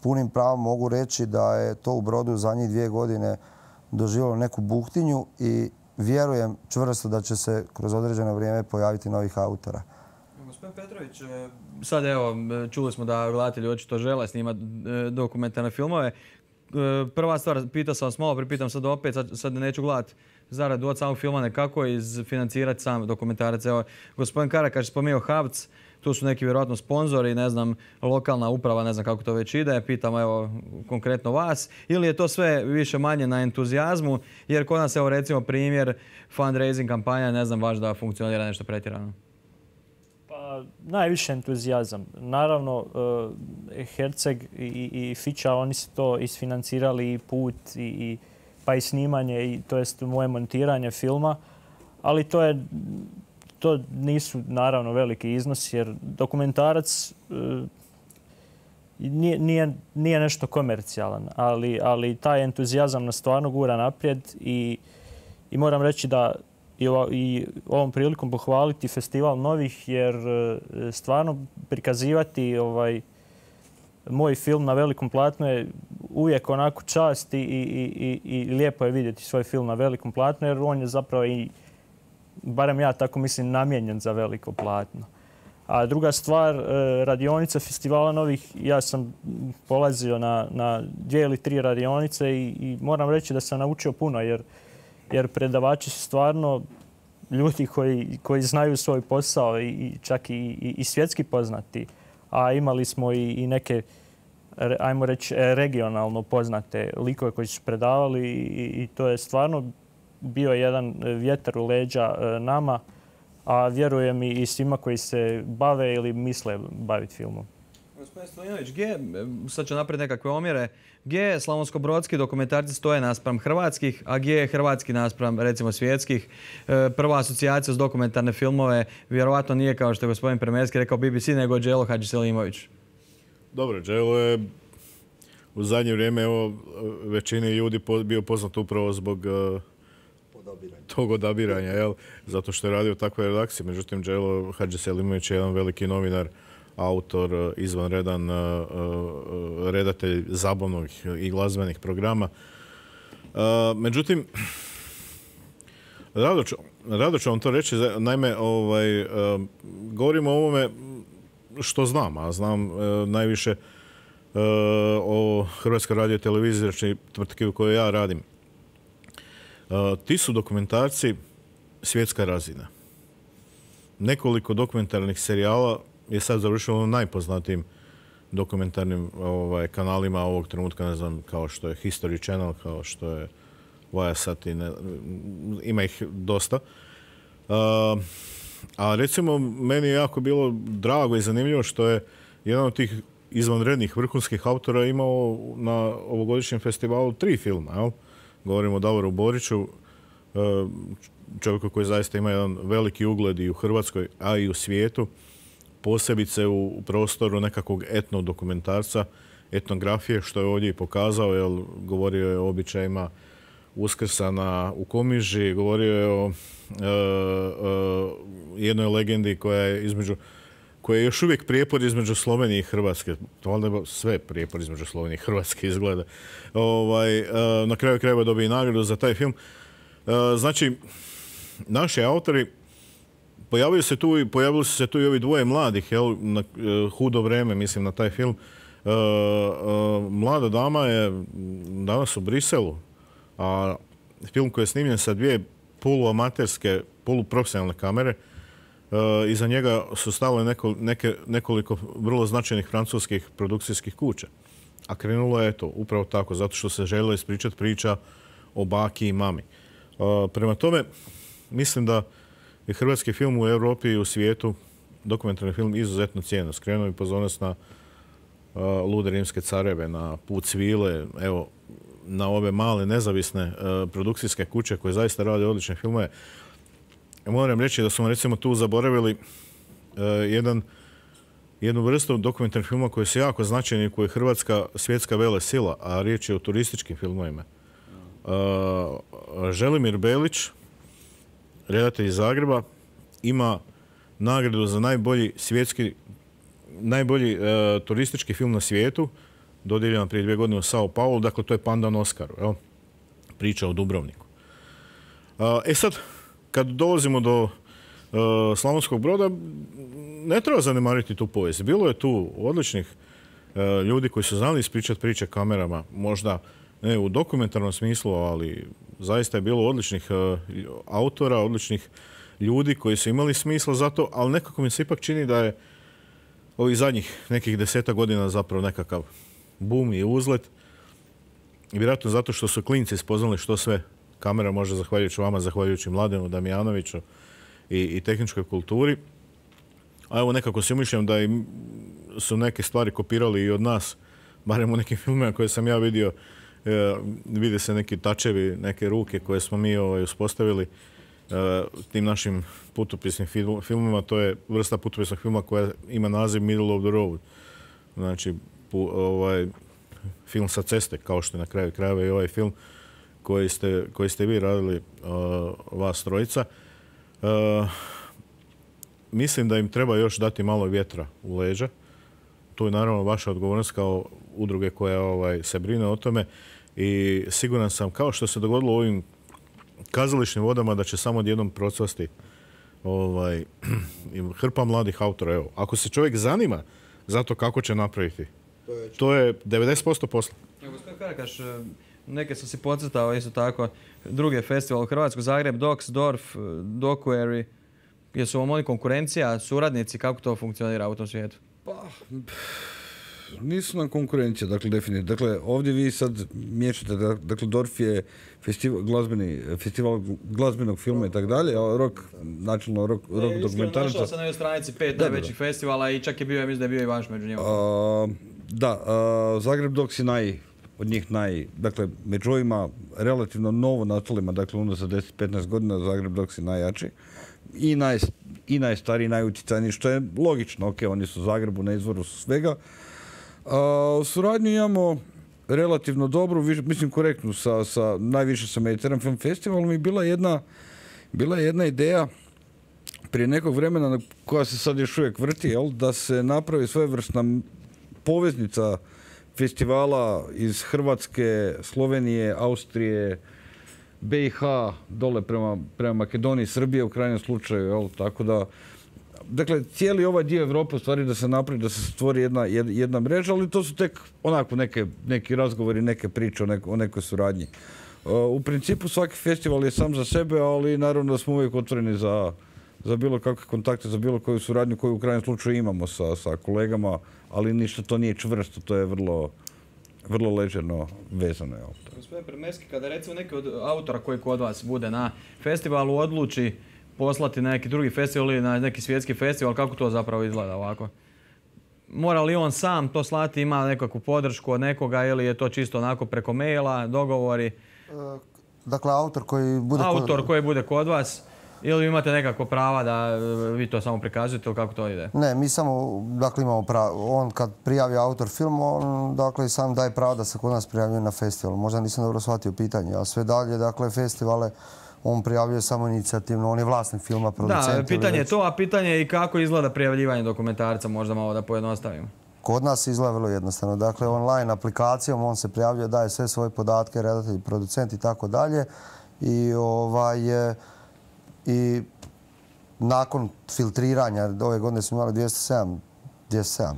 punim pravom mogu reći da je to u Brodu zadnjih dvije godine doživjelo neku buktinju i vjerujem čvrsto da će se kroz određeno vrijeme pojaviti novih autora.
Gospodin Petrović, e, sad evo, e, čuli smo da gledatelji očito žele snimati e, dokumentarne filmove. E, Prva stvar, pitao sam vas malo, pripitam sad opet, sad, neću gledati zaradu od samog filma, nekako izfinancirati sam dokumentarac. Evo, gospodin Karakaš je spomenuo Havc, tu su neki vjerojatno sponzori, ne znam, lokalna uprava, ne znam kako to već ide, pitam evo konkretno vas, ili je to sve više manje na entuzijazmu, jer kod nas evo recimo primjer fundraising kampanja, ne znam baš da funkcionira nešto pretjerano.
Najviše entuzijazam. Naravno, eh, Herceg i, i Fića, oni su to isfinancirali i put, i, pa i snimanje, i, to jest moje montiranje filma, ali to je to nisu naravno veliki iznosi jer dokumentarac eh, nije, nešto komercijalan, ali, ali taj entuzijazam nas stvarno gura naprijed i, i moram reći da i, ovom prilikom pohvaliti festival novih jer e, stvarno prikazivati ovaj moj film na velikom platnu je uvijek onako čast i, i, i, i, lijepo je vidjeti svoj film na velikom platnu jer on je zapravo i barem ja tako mislim namijenjen za veliko platno. A druga stvar, e, radionica festivala novih, ja sam polazio na, na dvije ili tri radionice i moram reći da sam naučio puno jer, jer predavači su stvarno ljudi koji, koji znaju svoj posao i, čak i, i, svjetski poznati. A imali smo i, i neke, ajmo reći, regionalno poznate likove koji su predavali i, to je stvarno bio jedan vjetar u leđa e, nama, a vjerujem i svima koji se bave ili misle baviti filmom.
Gospodin Stojinović, gdje, e, sad ću napraviti nekakve omjere, gdje slavonsko-brodski dokumentarci stoje naspram hrvatskih, a gdje je hrvatski naspram recimo svjetskih? E, Prva asocijacija s dokumentarne filmove vjerovatno nije kao što je gospodin Premerski rekao BBC, nego Đelo Hadžiselimović.
Dobro, Đelo je u zadnje vrijeme evo, većini ljudi bio poznat upravo zbog, eh, tog odabiranja, jel? Zato što je radio takve redakcije. Međutim, Đelo Hadži Selimović je jedan veliki novinar, autor, e, izvanredan e, e, redatelj zabavnog i glazbenih programa. Međutim, rado ću, vam to reći, naime, ovaj, govorimo o ovome što znam, a znam najviše o Hrvatskoj radio televiziji, znači tvrtke u kojoj ja radim. Ti su dokumentarci svjetska razina. Nekoliko dokumentarnih serijala je sad završilo na najpoznatijim dokumentarnim ovaj, kanalima ovog trenutka, ne znam, kao što je History Channel, kao što je Viasat i ima ih dosta. a recimo, meni je jako bilo drago i zanimljivo što je jedan od tih izvanrednih vrhunskih autora imao na ovogodišnjem festivalu tri filma, jel? Govorimo o Davoru Boriću, e, čovjeku koji zaista ima jedan veliki ugled i u Hrvatskoj, a i u svijetu, posebice u prostoru nekakvog etno dokumentarca, etnografije, što je ovdje i pokazao, jer govorio je o običajima Uskrsa na, u Komiži, govorio je o e, e, jednoj legendi koja je između koja je još uvijek prijepor između Slovenije i Hrvatske. To valjda sve prijepor između Slovenije i Hrvatske izgleda. Ovaj, e, na kraju krajeva dobije nagradu za taj film. Znači, naši autori pojavili se tu, pojavili su se tu i ovi dvoje mladih, jel, na e, hudo vreme, mislim, na taj film. mlada dama je danas u Briselu, a film koji je snimljen sa dvije poluamaterske, poluprofesionalne kamere, Eh, iza njega su stale nekoliko vrlo značajnih francuskih produkcijskih kuća. A krenulo je to upravo tako, zato što se željelo ispričati priča o baki i mami. Eh, prema tome, mislim da je hrvatski film u Europi i u svijetu, dokumentarni film, izuzetno cijeno. Skrenuo bi pozornost na Lude rimske careve, na Put svile, evo, na ove male nezavisne produkcijske kuće koje zaista rade odlične filmove moram reći da smo recimo tu zaboravili jedan, jednu vrstu dokumentarnih filma koji su jako značajni, koji je Hrvatska svjetska vele sila, a riječ je o turističkim filmovima. Želimir Belić, redatelj iz Zagreba, ima nagradu za najbolji svjetski, najbolji e, turistički film na svijetu, dodijeljena prije dvije godine u Sao Paulo, dakle to je Pandan Oscar, jel? priča o Dubrovniku. e sad, kad dolazimo do uh, Slavonskog broda, ne treba zanemariti tu povijest. Bilo je tu odličnih uh, ljudi koji su znali ispričati priče kamerama, možda ne u dokumentarnom smislu, ali zaista je bilo odličnih uh, autora, odličnih ljudi koji su imali smisla za to, ali nekako mi se ipak čini da je ovih zadnjih nekih deseta godina zapravo nekakav bum i uzlet. I vjerojatno zato što su klinci spoznali što sve kamera može zahvaljujući vama, zahvaljujući Mladenu Damjanoviću i, i tehničkoj kulturi. A evo nekako si umišljam da su neke stvari kopirali i od nas, barem u nekim filmima koje sam ja vidio, e, vide se neki tačevi, neke ruke koje smo mi ovaj, uspostavili e, tim našim putopisnim filmima. To je vrsta putopisnog filma koja ima naziv Middle of the Road. Znači, ovaj, film sa ceste, kao što je na kraju krajeva i ovaj film koji ste, koji vi radili, uh, vas trojica. Mislim da im treba još dati malo vjetra u leđa. Tu je naravno vaša odgovornost kao udruge koja ovaj, se brine o tome i siguran sam, kao što se dogodilo u ovim kazališnim vodama, da će samo odjednom procvasti ovaj, hrpa mladih autora. Evo, ako se čovjek zanima za to kako će napraviti, to je 90% posla.
Evo, gospodin Karakaš, neke sam si podcrtao isto tako druge festival u Hrvatskoj, Zagreb, Docs, Dorf, Dokuary. Jesu vam oni konkurencija, suradnici, kako to funkcionira u tom svijetu?
Pa, nisu nam konkurencija, dakle, definitivno. Dakle, ovdje vi sad miješate, dakle, Dorf je festival, glazbeni, festival glazbenog filma i tako dalje, a rok, načelno rok, rok dokumentaraca.
Našao sam na stranici pet najvećih festivala i čak je bio, ja mislim da je bio i vaš među njima.
da, Zagreb Docs je naj, od njih naj, dakle, među ovima relativno novo nastalima, dakle, onda sa 10-15 godina Zagreb dok si najjači i, naj, i najstariji, najutjecajniji, što je logično, ok, oni su u Zagrebu na izvoru svega. A, suradnju imamo, relativno dobro, mislim korektno, sa, sa, najviše sa Mediteran Film Festivalom i bila jedna, bila je jedna ideja prije nekog vremena koja se sad još uvijek vrti, jel, da se napravi svojevrsna poveznica festivala iz Hrvatske, Slovenije, Austrije, BiH, dole prema, prema Makedoniji, Srbije u krajnjem slučaju, jel, tako da dakle, cijeli ovaj dio Europe stvari da se napravi, da se stvori jedna, jedna mreža, ali to su tek onako neke, neki razgovori, neke priče o, o nekoj suradnji. u principu svaki festival je sam za sebe, ali naravno da smo uvijek otvoreni za, za bilo kakve kontakte, za bilo koju suradnju koju u krajnjem slučaju imamo sa, sa kolegama, ali ništa to nije čvrsto, to je vrlo, vrlo ležerno vezano.
Gospodin Premeski, kada recimo neki od autora koji kod vas bude na festivalu odluči poslati na neki drugi festival ili na neki svjetski festival, kako to zapravo izgleda ovako? Mora li on sam to slati, ima nekakvu podršku od nekoga ili je to čisto onako preko maila, dogovori? E,
dakle, autor koji bude
Autor koji bude kod vas, ili imate nekako prava da e, vi to samo prikazujete ili kako to ide?
Ne, mi samo, dakle imamo pravo, on kad prijavi autor film, on dakle sam daje pravo da se kod nas prijavljuje na festival. Možda nisam dobro shvatio pitanje, a sve dalje, dakle festivale on prijavljuje samo inicijativno, on je vlasnik filma, producent.
Da, pitanje je to, a pitanje je i kako izgleda prijavljivanje dokumentarca, možda malo da pojednostavimo.
Kod nas izgleda vrlo jednostavno. Dakle, online aplikacijom on se prijavljuje, daje sve svoje podatke, redatelj, producent i tako dalje. I ovaj, i nakon filtriranja, ove godine smo imali 207, 207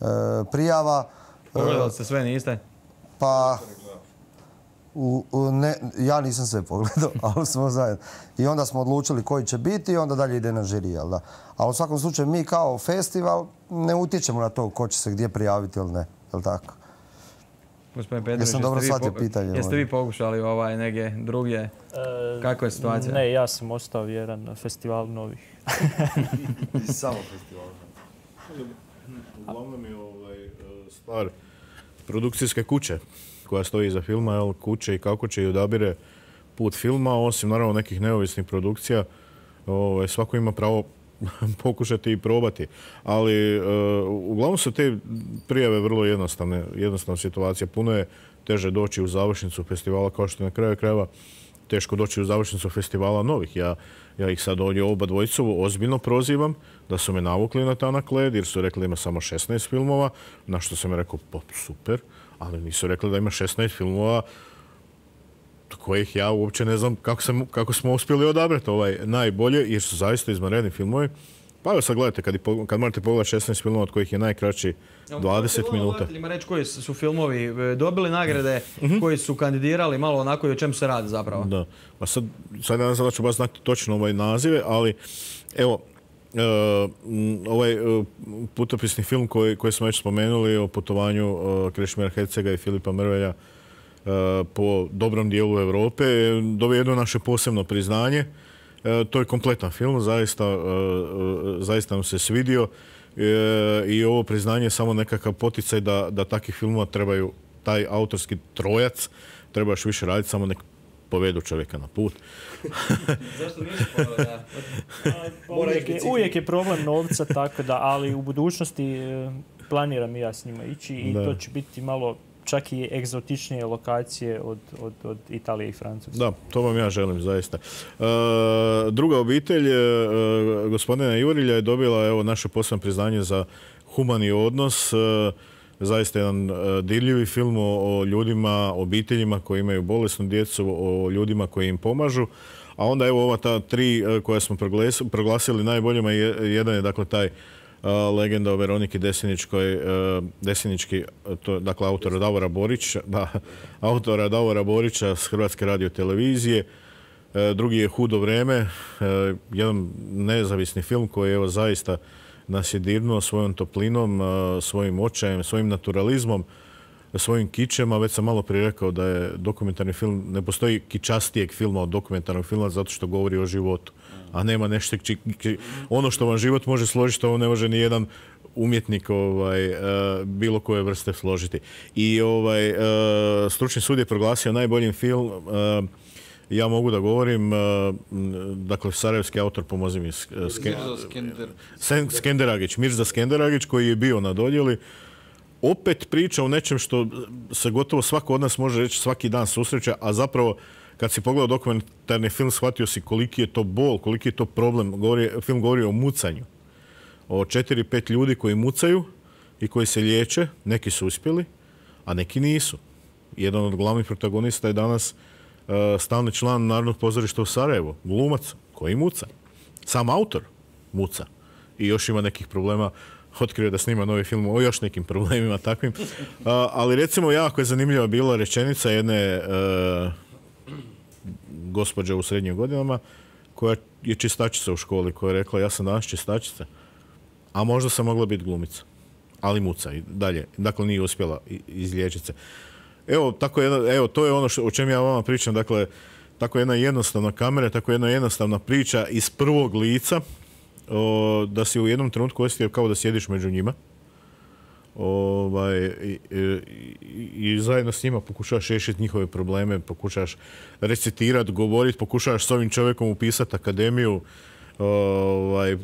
e, prijava.
Pogledali ste sve, niste?
Pa, ne, ja nisam sve pogledao, ali smo zajedno. I onda smo odlučili koji će biti i onda dalje ide na žiri, jel da? A u svakom slučaju mi kao festival ne utječemo na to ko će se gdje prijaviti ili ne, jel tako?
Gospodin Petrović,
Jesam dobro shvatio pitanje.
Jeste vi pokušali ovaj neke druge? E, Kako je situacija?
Ne, ja sam ostao vjeran na festival novih.
Samo festival.
Uglavnom je ovaj, e, stvar produkcijske kuće koja stoji iza filma, jel, kuće i kako će i odabire put filma, osim naravno nekih neovisnih produkcija. Ovaj, svako ima pravo pokušati i probati. Ali e, uglavnom su te prijave vrlo jednostavne, jednostavna situacija. Puno je teže doći u završnicu festivala kao što je na kraju krajeva teško doći u završnicu festivala novih. Ja, ja ih sad ovdje oba dvojicu ozbiljno prozivam da su me navukli na tanak led jer su rekli ima samo 16 filmova, na što sam rekao pop super, ali nisu rekli da ima 16 filmova kojih ja uopće ne znam kako, sam, kako smo uspjeli odabrati ovaj najbolje, jer su zaista izvanredni filmovi. Pa evo sad gledajte, kad, kad morate pogledati 16 filmova od kojih je najkraći 20 minuta.
Ima reći koji su filmovi e, dobili nagrade, mhm. koji su kandidirali, malo onako i o čem se radi zapravo.
Da, pa sad, sad ja ne znam da ću baš znati točno ovaj nazive, ali evo, ovaj uh, putopisni film koji, koji smo već spomenuli o putovanju uh, Krešmira Hercega i Filipa Mrvelja po dobrom dijelu Europe dobije jedno naše posebno priznanje. To je kompletan film, zaista, zaista nam se svidio i ovo priznanje je samo nekakav poticaj da, da takvih filmova trebaju, taj autorski trojac treba još više raditi, samo nek povedu čovjeka na put.
Zašto
uvijek, je, problem novca, tako da, ali u budućnosti e, planiram i ja s njima ići i to će biti malo čak i egzotičnije lokacije od, od, od Italije i Francuske.
Da, to vam ja želim zaista. E, druga obitelj e, gospodina Jurilja je dobila evo, naše posebno priznanje za humani odnos. E, zaista jedan dirljivi film o, ljudima, obiteljima koji imaju bolesnu djecu, o ljudima koji im pomažu. A onda evo ova ta tri koja smo proglasili najboljima, jedan je dakle taj legenda o Veroniki e, Desinički, to, dakle autora Davora Borića, da, autora Davora Borića s Hrvatske radio televizije. E, drugi je Hudo vreme, e, jedan nezavisni film koji evo zaista nas je dirnuo svojom toplinom, svojim očajem, svojim naturalizmom, svojim kičem, a već sam malo prije rekao da je dokumentarni film, ne postoji kičastijeg filma od dokumentarnog filma zato što govori o životu a nema nešto, ono što vam život može složiti, ovo ne može ni jedan umjetnik ovaj, e, bilo koje vrste složiti. I ovaj, e, stručni sud je proglasio najboljim film e, ja mogu da govorim, dakle, sarajevski autor, pomozi mi, Skenderagić, Mirza Skenderagić, koji je bio na dodjeli, opet priča o nečem što se gotovo svako od nas može reći svaki dan susreće, a zapravo kad si pogledao dokumentarni film shvatio si koliki je to bol, koliki je to problem. Govori, film govori o mucanju. O četiri, pet ljudi koji mucaju i koji se liječe. Neki su uspjeli, a neki nisu. Jedan od glavnih protagonista je danas stalni član Narodnog pozorišta u Sarajevo, glumac koji muca. Sam autor muca. I još ima nekih problema otkrio da snima novi film o još nekim problemima takvim. ali recimo jako je zanimljiva bila rečenica jedne uh, gospođe u srednjim godinama koja je čistačica u školi koja je rekla ja sam danas čistačica, a možda sam mogla biti glumica. Ali muca i dalje. Dakle, nije uspjela izliječiti se. Evo, tako jedna, evo, to je ono što, o čem ja vama pričam. Dakle, tako jedna jednostavna kamera, tako jedna jednostavna priča iz prvog lica da si u jednom trenutku osjetio kao da sjediš među njima. Ovaj, i, i, zajedno s njima pokušaš riješiti njihove probleme, pokušaš recitirati, govoriti, pokušaš s ovim čovjekom upisati akademiju. Ovaj, e,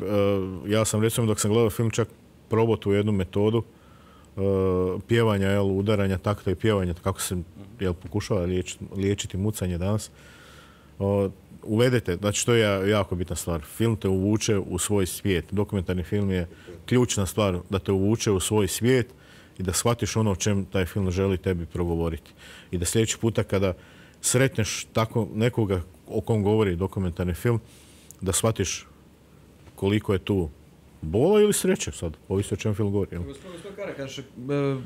ja sam recimo dok sam gledao film čak probao tu jednu metodu pjevanja, jel, udaranja takta i pjevanja, kako se jel, pokušava liječiti mucanje danas uvedete, znači to je jako bitna stvar. Film te uvuče u svoj svijet. Dokumentarni film je ključna stvar da te uvuče u svoj svijet i da shvatiš ono o čem taj film želi tebi progovoriti. I da sljedeći puta kada sretneš tako nekoga o kom govori dokumentarni film, da shvatiš koliko je tu bola ili sreće sad, ovisi o čem film govori.
Gospodin e,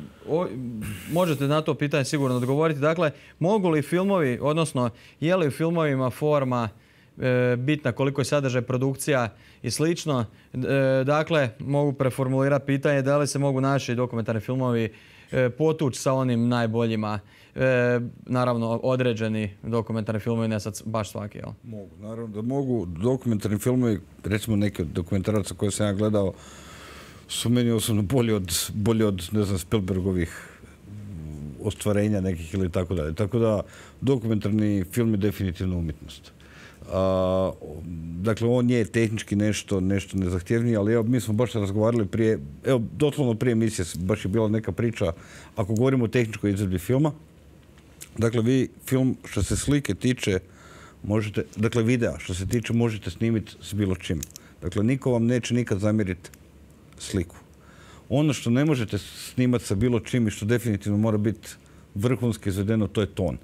možete na to pitanje sigurno odgovoriti. Dakle, mogu li filmovi, odnosno je li u filmovima forma e, bitna, koliko je sadržaj produkcija i slično. E, dakle, mogu preformulirati pitanje da li se mogu naši dokumentarni filmovi potući sa onim najboljima e, naravno određeni dokumentarni filmovi, ne sad baš svaki, jel?
Mogu, naravno da mogu. Dokumentarni filmovi, recimo neki od dokumentaraca koje sam ja gledao, su meni osobno bolji od, bolji od ne znam, Spielbergovih ostvarenja nekih ili tako dalje. Tako da dokumentarni film je definitivno umjetnost. A, dakle, on je tehnički nešto, nešto nezahtjevniji, ali evo, mi smo baš razgovarali prije, evo, doslovno prije emisije baš je bila neka priča, ako govorimo o tehničkoj izvedbi filma, Dakle, vi film što se slike tiče, možete, dakle videa što se tiče možete snimiti s bilo čim. Dakle, niko vam neće nikad zamjeriti sliku. Ono što ne možete snimati sa bilo čim i što definitivno mora biti vrhunski izvedeno, to je ton.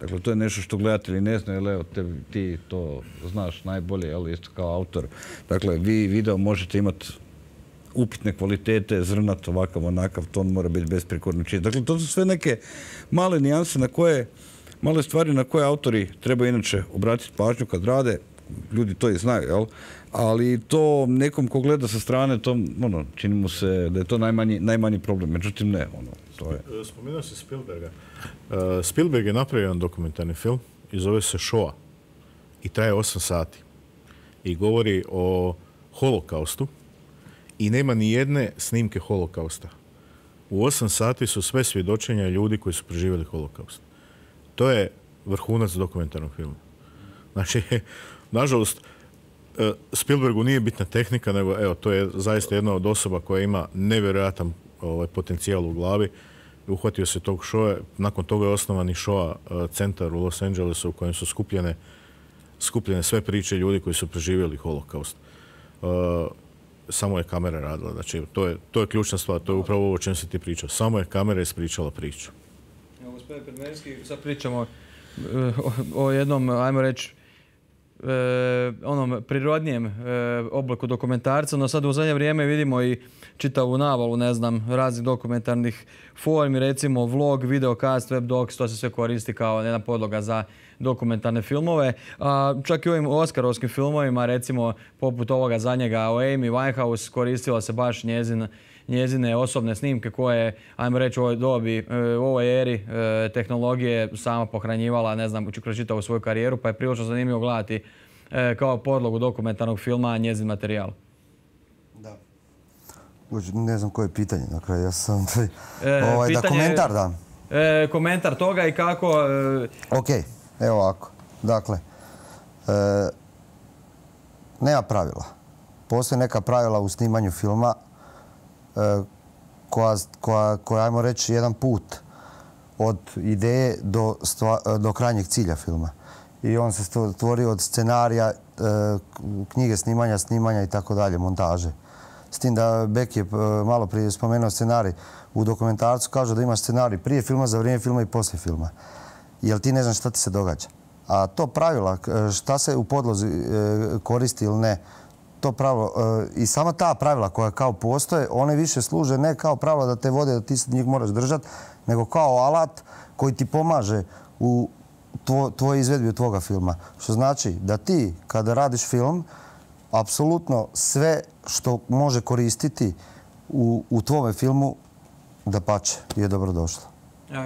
Dakle, to je nešto što gledatelji ne znaju, ali evo, ti to znaš najbolje, ali isto kao autor. Dakle, vi video možete imati upitne kvalitete, zrnat, ovakav, onakav, ton mora biti besprikorno čist. Dakle, to su sve neke male nijanse na koje, male stvari na koje autori trebaju inače obratiti pažnju kad rade, ljudi to i znaju, jel? Ali to nekom ko gleda sa strane, to, ono, čini mu se da je to najmanji, najmanji problem. Međutim, ne, ono, to je...
E, spomenuo se Spielberga. E, Spielberg je napravio jedan dokumentarni film i zove se Shoah i traje 8 sati i govori o holokaustu i nema ni jedne snimke holokausta. U osam sati su sve svjedočenja ljudi koji su preživjeli holokaust. To je vrhunac dokumentarnog filma. Znači, nažalost, e, Spielbergu nije bitna tehnika, nego evo, to je zaista jedna od osoba koja ima nevjerojatan ovaj, potencijal u glavi. Uhvatio se tog šoa, nakon toga je osnovani šoa e, centar u Los Angelesu u kojem su skupljene, skupljene sve priče ljudi koji su preživjeli holokaust. Samo je kamera radila. Znači, to je, to je ključna stvar, to je upravo ovo o čem si ti pričao. Samo je kamera ispričala priču.
Evo, gospodine Predmerski, sad pričamo eh, o, jednom, ajmo reći, e, onom prirodnijem e, obliku dokumentarca, no sad u zadnje vrijeme vidimo i čitavu navalu, ne znam, raznih dokumentarnih formi, recimo vlog, videokast, webdocs, to se sve koristi kao jedna podloga za dokumentarne filmove. A, čak i u ovim Oskarovskim filmovima, recimo poput ovoga zadnjega o Amy Winehouse, koristila se baš njezin njezine osobne snimke koje, ajmo reći u ovoj dobi, e, u ovoj eri e, tehnologije sama pohranjivala, ne znam, kroz čitavu svoju karijeru, pa je prilično zanimljivo gledati e, kao podlogu dokumentarnog filma njezin materijal.
Da. Ne znam koje je pitanje na kraju, ja sam... ovaj, da komentar da.
komentar toga i kako...
Ok, evo ovako. Dakle, nema pravila. Postoje neka pravila u snimanju filma koja, koja, koja, ajmo reći, jedan put od ideje do, stva- do krajnjeg cilja filma. I on se stvorio od scenarija, e, knjige snimanja, snimanja i tako dalje, montaže. S tim da Beck je e, malo prije spomenuo scenarij. U dokumentarcu kažu da imaš scenarij prije filma, za vrijeme filma i poslije filma. Jer ti ne znaš šta ti se događa. A to pravila, e, šta se u podlozi e, koristi ili ne, to pravilo i sama ta pravila koja kao postoje, one više služe ne kao pravila da te vode da ti se njih moraš držati, nego kao alat koji ti pomaže u tvoj izvedbi tvoga filma. Što znači da ti kada radiš film, apsolutno sve što može koristiti u, u tvome filmu, da pače, je dobrodošlo.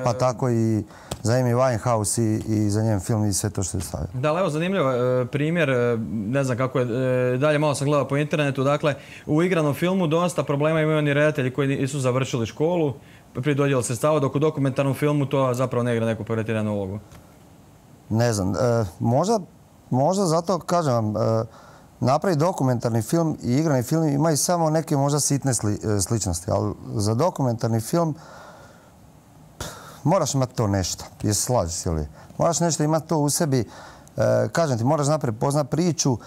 Pa tako i za Amy Winehouse i, i za njen film i sve to što je stavio.
Da, evo zanimljivo e, primjer, e, ne znam kako je, e, dalje malo sam gledao po internetu, dakle u igranom filmu dosta problema imaju oni redatelji koji nisu završili školu pri dodjelu sredstava, dok u dokumentarnom filmu to zapravo ne igra neku prioritiranu ulogu.
Ne znam, možda, možda zato kažem vam, napravi dokumentarni film i igrani film imaju samo neke možda sitne e, sličnosti, ali za dokumentarni film moraš imati to nešto, jesi slažiš li? Moraš nešto imati to u sebi, e, kažem ti, moraš napraviti poznat priču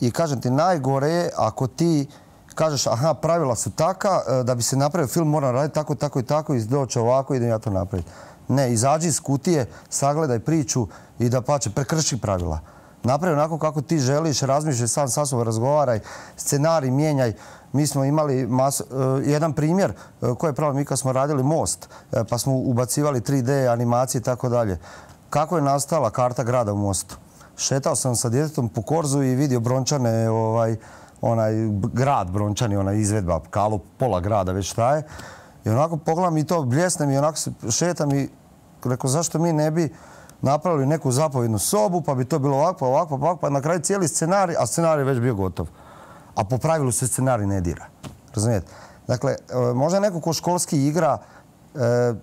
i kažem ti, najgore je ako ti kažeš, aha, pravila su taka, e, da bi se napravio film moram raditi tako, tako i tako i doći ovako, idem ja to napraviti. Ne, izađi iz kutije, sagledaj priču i da pače, prekrši pravila napravi onako kako ti želiš, razmišljaj sam sa sobom, razgovaraj, scenarij mijenjaj. Mi smo imali e, jedan primjer uh, koji je pravo mi kad smo radili most, e, pa smo ubacivali 3D animacije i tako dalje. Kako je nastala karta grada u mostu? Šetao sam sa djetetom po Korzu i vidio Brončane, ovaj, onaj grad Brončani, ona izvedba, kalu pola grada već traje. I onako pogledam i to bljesnem i onako šetam i rekao zašto mi ne bi napravili neku zapovjednu sobu, pa bi to bilo ovako, ovako, ovako, pa na kraju cijeli scenarij, a scenarij već bio gotov. A po pravilu se scenarij ne dira. Razumijete? Dakle, e, možda neko ko školski igra, e,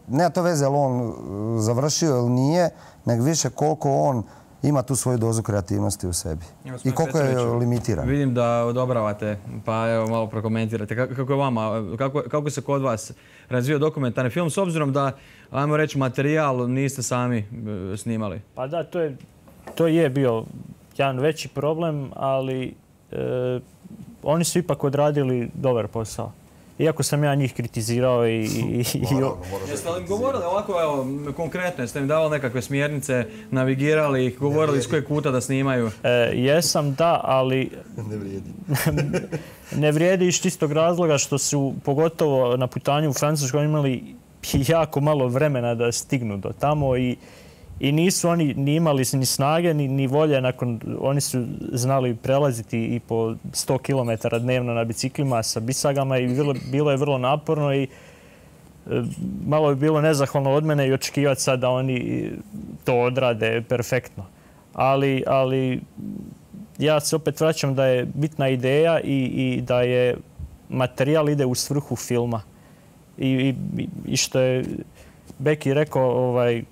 nema to veze je on e, završio ili nije, nego više koliko on ima tu svoju dozu kreativnosti u sebi. I koliko je limitiran.
Vidim da odobravate, pa evo malo prokomentirate. Kako je vama, kako, kako se kod vas razvio dokumentarni film, s obzirom da, ajmo reći, materijal niste sami snimali?
Pa da, to je, to je bio jedan veći problem, ali e, oni su ipak odradili dobar posao. Iako sam ja njih kritizirao i... i,
Jeste li im govorili ovako, evo, konkretno, jeste im davali nekakve smjernice, navigirali ih, govorili iz kojeg kuta da snimaju?
E, jesam, da, ali...
Ne vrijedi.
ne vrijedi iz čistog razloga što su, pogotovo na putanju u Francuskoj, imali jako malo vremena da stignu do tamo i i nisu oni ni imali ni snage ni, ni volje nakon oni su znali prelaziti i po 100 km dnevno na biciklima sa bisagama i bilo, bilo je vrlo naporno i e, malo je bilo nezahvalno od mene i očekivati sad da oni to odrade perfektno. Ali, ali ja se opet vraćam da je bitna ideja i, i da je materijal ide u svrhu filma. I, i, i što je Beki rekao, ovaj,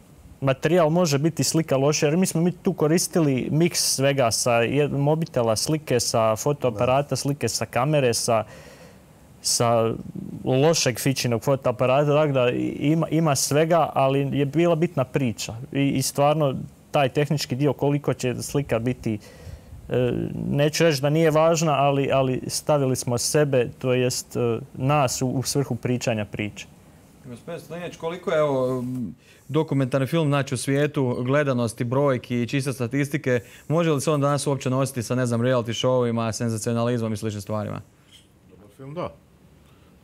materijal može biti slika loša, jer mi smo mi tu koristili miks svega sa mobitela, slike sa fotoaparata, slike sa kamere, sa, sa lošeg fičinog fotoaparata, tako da ima, ima svega, ali je bila bitna priča. I, I stvarno taj tehnički dio koliko će slika biti e, neću reći da nije važna, ali, ali stavili smo sebe, to jest e, nas u, u svrhu pričanja priče.
Gospodin Stojnjeć, koliko je evo, dokumentarni film naći u svijetu, gledanosti, brojki i čiste statistike, može li se on danas uopće nositi sa, ne znam, reality showima, senzacionalizmom i sličnim stvarima?
Dobar film, da.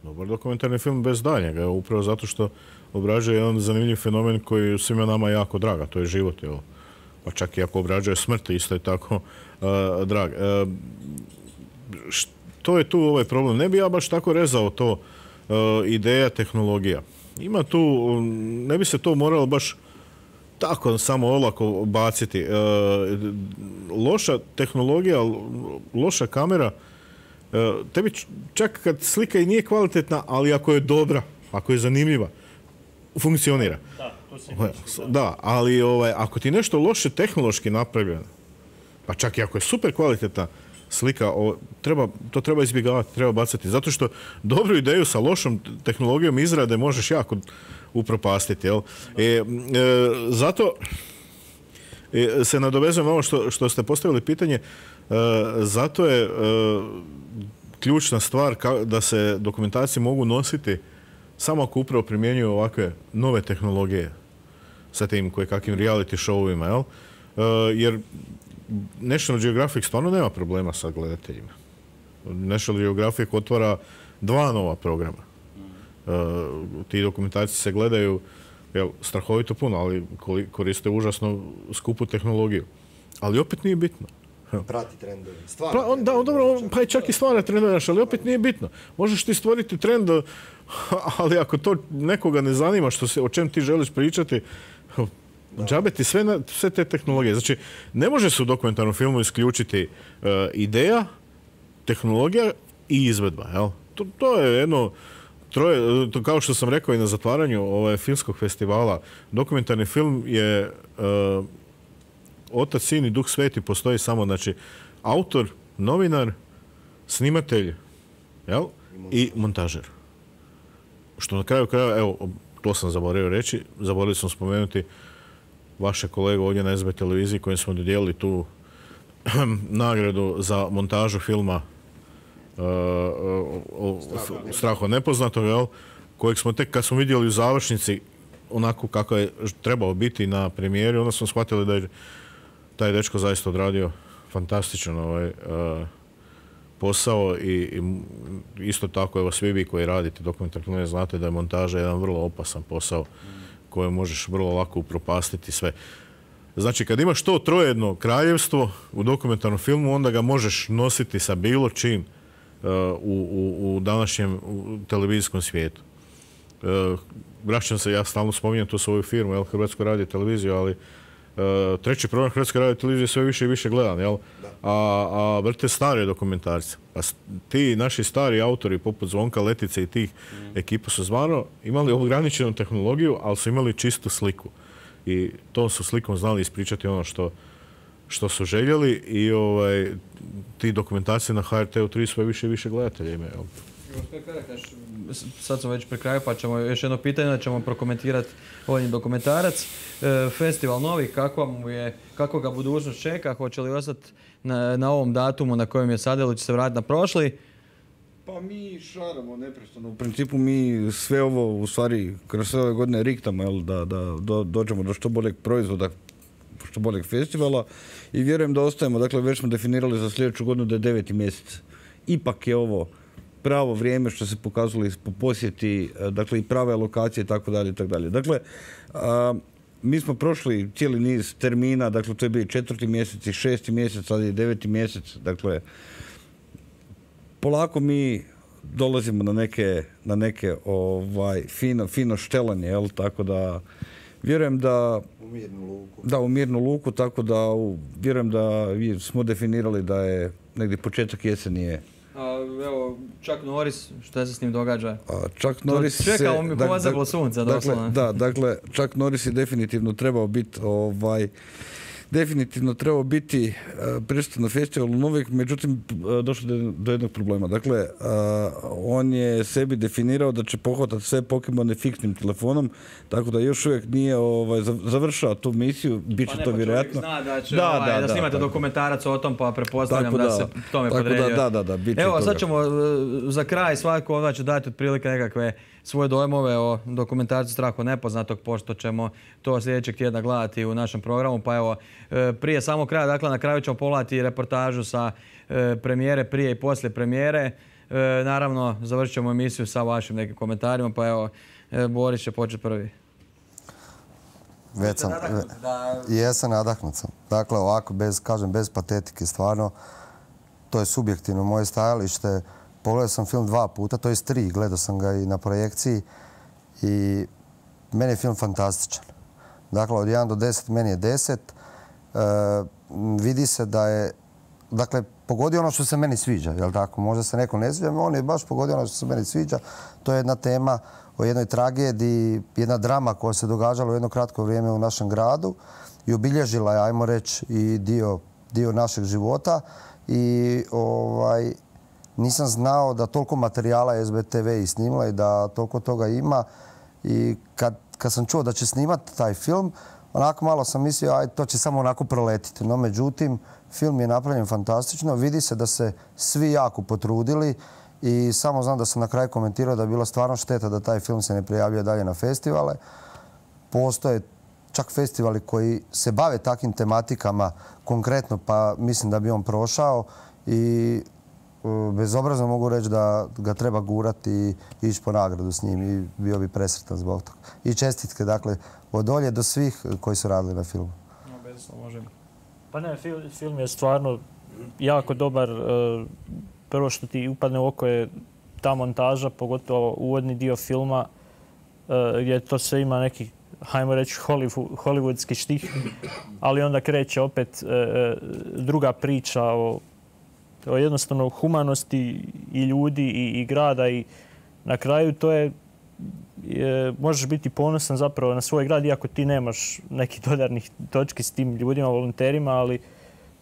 Dobar dokumentarni film bez daljnjega, upravo zato što obrađuje jedan zanimljiv fenomen koji svima nama jako draga, to je život, evo. Pa čak i ako obrađuje smrt, isto je tako drag. Uh, to je tu ovaj problem. Ne bi ja baš tako rezao to uh, ideja, tehnologija ima tu, ne bi se to moralo baš tako samo olako baciti. E, loša tehnologija, loša kamera, e, tebi čak kad slika i nije kvalitetna, ali ako je dobra, ako je zanimljiva, funkcionira.
Da, to se
da, ali ovaj, ako ti nešto loše tehnološki napravljeno, pa čak i ako je super kvalitetna slika, o, treba, to treba izbjegavati, treba bacati. Zato što dobru ideju sa lošom tehnologijom izrade možeš jako upropastiti. Jel? E, e, zato e, se nadovezujem ovo što, što ste postavili pitanje, e, zato je ključna stvar da se dokumentacije mogu nositi samo ako upravo primjenjuju ovakve nove tehnologije sa tim koje kakvim reality showovima, jel? jer National Geographic stvarno nema problema sa gledateljima. National Geographic otvara dva nova programa. Uh, ti dokumentacije se gledaju jel, strahovito puno, ali koriste užasno skupu tehnologiju. Ali opet nije bitno.
Prati trendove.
Pa, da, dobro, pa i čak i stvara trendove, ali opet nije bitno. Možeš ti stvoriti trend, ali ako to nekoga ne zanima što se, o čem ti želiš pričati, Džabe ti sve, sve te tehnologije. Znači, ne može se u dokumentarnom filmu isključiti uh, ideja, tehnologija i izvedba. Jel? To, to je jedno, troje, to kao što sam rekao i na zatvaranju ovaj, filmskog festivala, dokumentarni film je uh, otac, sin i duh sveti postoji samo, znači, autor, novinar, snimatelj jel? i montažer. Što na kraju kraja, evo, to sam zaboravio reći, zaboravio sam spomenuti, vaše kolege ovdje na SB televiziji kojim smo dodijelili tu nagradu za montažu filma uh, o, Straho nepoznatog, jel? kojeg smo tek kad smo vidjeli u završnici onako kako je trebao biti na premijeri, onda smo shvatili da je taj dečko zaista odradio fantastičan ovaj, uh, posao i, isto tako evo svi vi koji radite dokumentarno znate da je montaža jedan vrlo opasan posao koje možeš vrlo lako upropastiti sve. Znači, kad imaš to trojedno kraljevstvo u dokumentarnom filmu, onda ga možeš nositi sa bilo čim uh, u, u, današnjem televizijskom svijetu. Uh, vraćam se, ja stalno spominjem tu svoju firmu, jel, Hrvatsko radio televiziju, ali uh, treći program Hrvatske radio televizije sve više i više gledan, jel? A, a vrte stare dokumentarce. Pa ti naši stari autori poput Zvonka Letice i tih mm. ekipa su zvano imali ograničenu tehnologiju, ali su imali čistu sliku. I tom su slikom znali ispričati ono što, što su željeli i ovaj, ti dokumentacije na HRT-u 3 sve više i više gledatelja imaju.
Sad smo već pri kraju pa ćemo još jedno pitanje da ćemo prokomentirati ovaj dokumentarac. E, festival novi, kako, mu je, kako ga budućnost čeka, hoće li ostati na, na ovom datumu na kojem je sad ili će se vratiti na prošli?
Pa mi šaramo neprestano. U principu mi sve ovo u stvari kroz sve ove godine riktamo jel, da, da dođemo do što boljeg proizvoda, što boljeg festivala i vjerujem da ostajemo. Dakle, već smo definirali za sljedeću godinu da je deveti mjesec. Ipak je ovo pravo vrijeme što se pokazali po posjeti, e, dakle i prave lokacije i tako dalje i tako dalje. Dakle, mi smo prošli cijeli niz termina, dakle to je bio četvrti mjesec i šesti mjesec, sad je deveti mjesec, dakle polako mi dolazimo na neke, na neke ovaj, fino, fino štelanje, jel, tako da vjerujem da...
U mirnu luku.
Da, u mirnu luku, tako da vjerujem da smo definirali da je negdje početak jesenije
evo, Chuck Norris, što se s njim događa?
A, Chuck Norris
se... Čekao mi sunca,
dakle, Da, dakle, Chuck Norris je definitivno trebao biti ovaj, definitivno trebao biti uh, prisutan na festivalu Novik, međutim uh, došlo do, jednog problema. Dakle, uh, on je sebi definirao da će pohvatati sve Pokemone fiksnim telefonom, tako da još uvijek nije ovaj, završao tu misiju, bit će pa to vjerojatno.
zna da će da, ovaj, da, da, snimate dokumentarac o tom, pa prepostavljam da, se tome podredio.
Da, da, da, bit će
Evo, sad ćemo za kraj svako ovaj će dati otprilike nekakve svoje dojmove o dokumentarcu Strahu nepoznatog, pošto ćemo to sljedećeg tjedna gledati u našem programu. Pa evo, e, prije samog kraja, dakle na kraju ćemo pogledati reportažu sa e, premijere, prije i poslije premijere. E, naravno, završit ćemo emisiju sa vašim nekim komentarima, pa evo, Boris će početi prvi.
Već sam, jesam nadahnut sam. Dakle, ovako, bez, kažem, bez patetike, stvarno, to je subjektivno moje stajalište. Pogledao sam film dva puta, to je tri, gledao sam ga i na projekciji i meni je film fantastičan. Dakle, od 1 do 10 meni je 10. E, vidi se da je, dakle, pogodio ono što se meni sviđa, jel tako? Možda se neko ne sviđa, on je baš pogodio ono što se meni sviđa. To je jedna tema o jednoj tragediji, jedna drama koja se događala u jedno kratko vrijeme u našem gradu i obilježila je, ajmo reći, i dio, dio našeg života i ovaj, nisam znao da toliko materijala SBTV i snimila i da toliko toga ima. I kad, kad sam čuo da će snimati taj film, onako malo sam mislio, aj to će samo onako proletiti. No međutim, film je napravljen fantastično. Vidi se da se svi jako potrudili i samo znam da sam na kraju komentirao da je bilo stvarno šteta da taj film se ne prijavljuje dalje na festivale. Postoje čak festivali koji se bave takvim tematikama konkretno, pa mislim da bi on prošao i bezobrazno mogu reći da ga treba gurati i ići po nagradu s njim i bio bi presretan zbog toga. I čestitke, dakle, od olje do svih koji su radili na filmu.
Pa ne, film je stvarno jako dobar. E, prvo što ti upadne u oko je ta montaža, pogotovo uvodni dio filma, e, gdje to sve ima neki, hajmo reći, hollywoodski štih, ali onda kreće opet e, druga priča o, o jednostavno humanosti i ljudi i grada i na kraju to je možeš biti ponosan zapravo na svoj grad, iako ti nemaš neki dodarnih točki s tim ljudima, volonterima, ali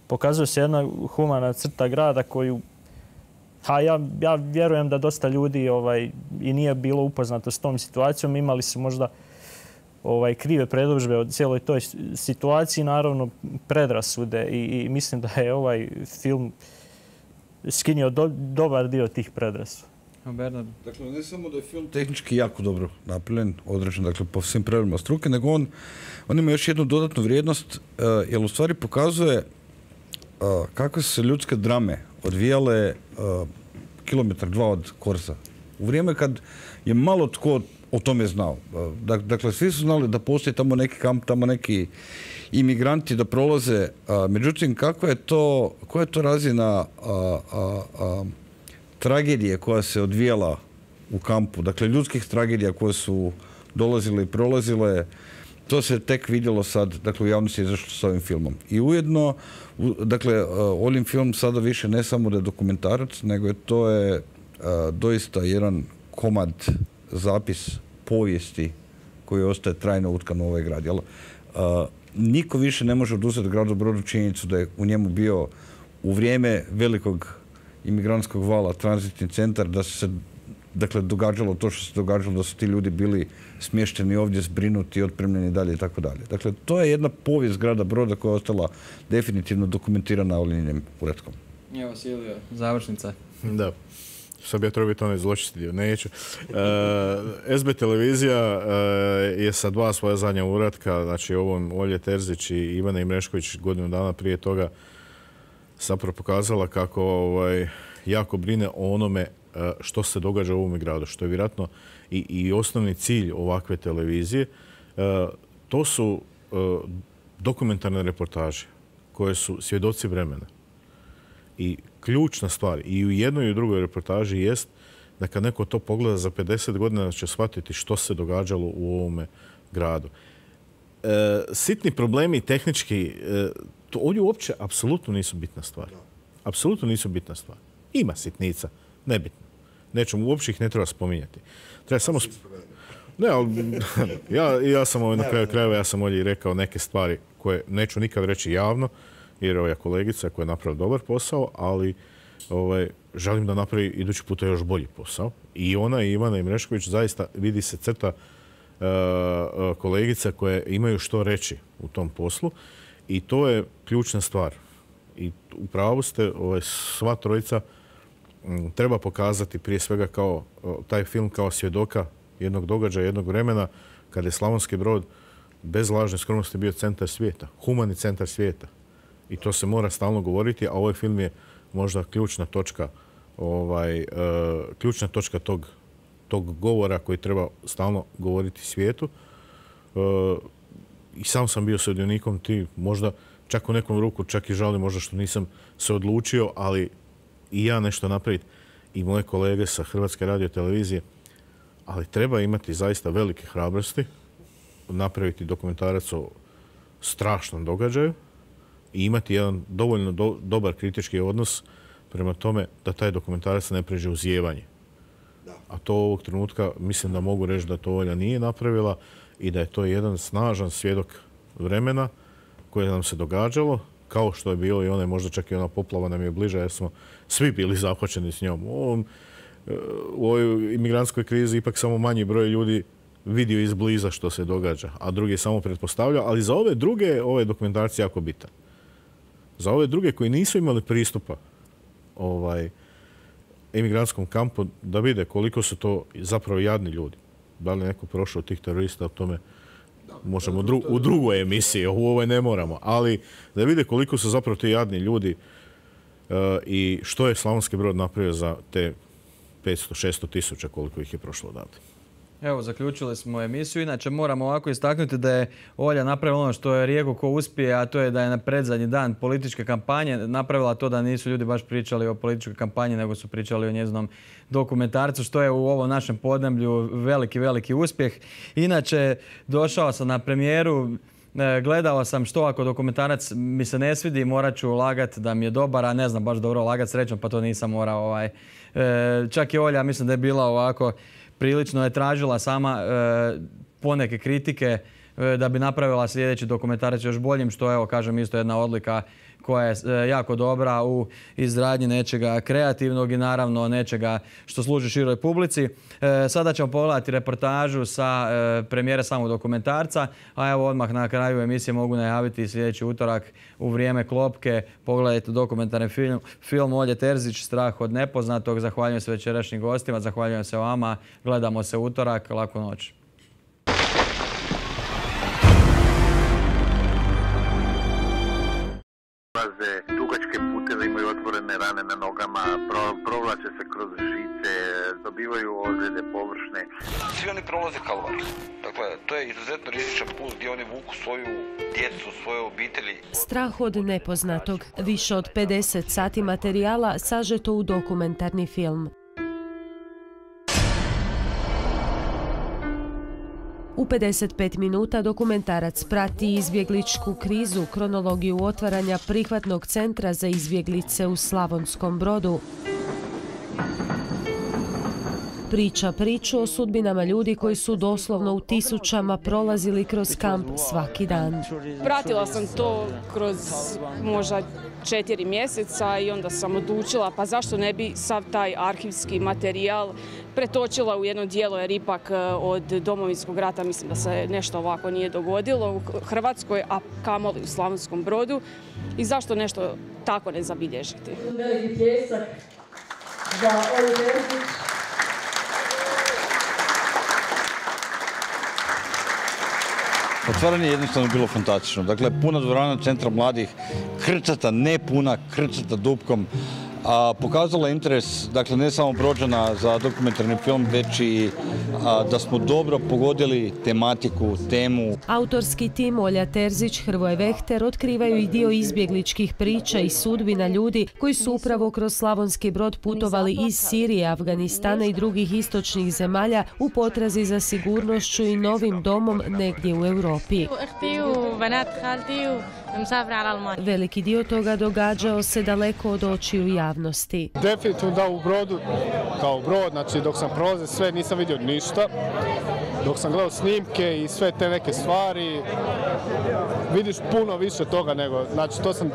pokazuje se jedna humana crta grada koju ha, ja, ja vjerujem da dosta ljudi ovaj, i nije bilo upoznato s tom situacijom. Imali su možda ovaj, krive predložbe od cijeloj toj situaciji, naravno predrasude i, i mislim da je ovaj film skinio dobar dio tih predrasuda.
Dakle, ne samo da je film tehnički jako dobro napravljen, određen dakle, po svim pravilima struke, nego on, on ima još jednu dodatnu vrijednost, uh, jer u stvari pokazuje uh, kakve su se ljudske drame odvijale uh, kilometar dva od Korsa. U vrijeme kad je malo tko o tome znao. Dakle, svi su znali da postoji tamo neki kamp, tamo neki imigranti da prolaze. Međutim, kakva je to, koja je to razina tragedije koja se odvijala u kampu, dakle ljudskih tragedija koje su dolazile i prolazile, to se tek vidjelo sad, dakle u javnosti je izašlo s ovim filmom. I ujedno, dakle, Olim film sada više ne samo da je dokumentarac, nego je to je doista jedan komad zapis povijesti koji ostaje trajno utkan u ovaj grad. Jel? niko više ne može oduzeti gradu Brodu činjenicu da je u njemu bio u vrijeme velikog imigrantskog vala, tranzitni centar, da se dakle, događalo to što se događalo, da su ti ljudi bili smješteni ovdje, zbrinuti, otpremljeni dalje i tako dalje. Dakle, to je jedna povijest grada Broda koja je ostala definitivno dokumentirana olinjenim uretkom.
Evo, Silvio, završnica.
Da. Sad bi ja trebao biti onaj zločisti dio, neću. E, SB televizija e, je sa dva svoja zadnja uratka, znači ovom Olje Terzić i Ivana Imrešković godinu dana prije toga zapravo pokazala kako ovaj, jako brine o onome eh, što se događa u ovome gradu, što je vjerojatno i, i osnovni cilj ovakve televizije. Eh, to su eh, dokumentarne reportaže koje su svjedoci vremena. I ključna stvar i u jednoj i u drugoj reportaži jest da kad neko to pogleda za 50 godina će shvatiti što se događalo u ovome gradu. sitni problemi tehnički to ovdje uopće apsolutno nisu bitna stvar. Apsolutno nisu bitna stvar. Ima sitnica, nebitno. Nećemo, uopće ih ne treba spominjati. Treba samo... Ne, ali ja, ja sam ovaj, na kraju krajeva, ja sam ovdje rekao neke stvari koje neću nikad reći javno, jer je kolegica koja je napravila dobar posao, ali ovaj, želim da napravi idući puta još bolji posao. I ona i Ivana Imrešković zaista vidi se crta uh, kolegica koje imaju što reći u tom poslu i to je ključna stvar. I u pravu ste, ovaj, sva trojica treba pokazati prije svega kao taj film kao svjedoka jednog događaja, jednog vremena kada je Slavonski brod bez lažne skromnosti bio centar svijeta, humani centar svijeta. I to se mora stalno govoriti, a ovaj film je možda ključna točka ovaj, e, ključna točka tog, tog govora koji treba stalno govoriti svijetu. E, i sam sam bio sudionikom ti možda čak u nekom ruku čak i žalim možda što nisam se odlučio, ali i ja nešto napraviti i moje kolege sa Hrvatske radio televizije, ali treba imati zaista velike hrabrosti, napraviti dokumentarac o strašnom događaju i imati jedan dovoljno dobar kritički odnos prema tome da taj dokumentarac ne pređe u zjevanje. A to ovog trenutka mislim da mogu reći da to Olja nije napravila i da je to jedan snažan svjedok vremena koje nam se događalo kao što je bilo i one, možda čak i ona poplava nam je bliža jer smo svi bili zahvaćeni s njom. U, ovom, e, u ovoj imigrantskoj krizi ipak samo manji broj ljudi vidio izbliza što se događa, a drugi samo pretpostavlja, ali za ove druge, ove dokumentacije jako bitan. Za ove druge koji nisu imali pristupa ovaj, emigrantskom kampu, da vide koliko su to zapravo jadni ljudi. Da li neko prošao od tih terorista, o tome možemo u drugoj emisiji, u ovoj ne moramo, ali da vide koliko su zapravo ti jadni ljudi uh, i što je Slavonski brod napravio za te 500-600 tisuća koliko ih je prošlo odavde.
Evo, zaključili smo emisiju. Inače, moramo ovako istaknuti da je Olja napravila ono što je rijeku ko uspije, a to je da je na predzadnji dan političke kampanje napravila to da nisu ljudi baš pričali o političkoj kampanji, nego su pričali o njezinom dokumentarcu, što je u ovom našem podneblju veliki, veliki uspjeh. Inače, došao sam na premijeru, e, gledao sam što ako dokumentarac mi se ne svidi, morat ću lagati da mi je dobar, a ne znam baš dobro lagati srećom, pa to nisam morao. Ovaj. E, čak i Olja, mislim da je bila ovako prilično je tražila sama e, poneke kritike e, da bi napravila sljedeći dokumentarac još boljim, što evo kažem isto jedna odlika koja je e, jako dobra u izradnji nečega kreativnog i naravno nečega što služi široj publici. E, sada ćemo pogledati reportažu sa e, premijere samog dokumentarca, a evo odmah na kraju emisije mogu najaviti sljedeći utorak u vrijeme klopke. Pogledajte dokumentarni film, film Olje Terzić, Strah od nepoznatog. Zahvaljujem se večerašnjim gostima, zahvaljujem se vama. Gledamo se utorak. Laku noć.
Rane na nogama, provlače se kroz žice, dobivaju ozljede površne.
Svi oni prolaze kalvariju. Dakle, to je izuzetno rizičan put gdje oni vuku svoju djecu, svoje obitelji.
Strah od nepoznatog. Više od 50 sati materijala sažeto u dokumentarni film. U 55 minuta dokumentarac prati izbjegličku krizu, kronologiju otvaranja prihvatnog centra za izbjeglice u Slavonskom brodu. Priča priču o sudbinama ljudi koji su doslovno u tisućama prolazili kroz kamp svaki dan.
Pratila sam to kroz možda četiri mjeseca i onda sam odlučila pa zašto ne bi sav taj arhivski materijal pretočila u jedno dijelo jer ipak e, od domovinskog rata mislim da se nešto ovako nije dogodilo u Hrvatskoj, a kamoli u Slavonskom brodu i zašto nešto tako ne zabilježiti. Veliki pljesak za
Otvaranje je jednostavno bilo fantastično. Dakle, puna dvorana centra mladih, krcata, ne puna, krcata dupkom, a pokazala interes, dakle ne samo Brođana za dokumentarni film, već i da smo dobro pogodili tematiku, temu.
Autorski tim Olja Terzić, Hrvoje Vehter otkrivaju i dio izbjegličkih priča i sudbina ljudi koji su upravo kroz Slavonski brod putovali iz Sirije, Afganistana i drugih istočnih zemalja u potrazi za sigurnošću i novim domom negdje u Europi. Veliki dio toga događao se daleko od očiju javnosti.
Definitivno da u brodu, kao brod, znači dok sam prolazio sve nisam vidio ništa. Dok sam gledao snimke i sve te neke stvari, vidiš puno više toga nego, znači to sam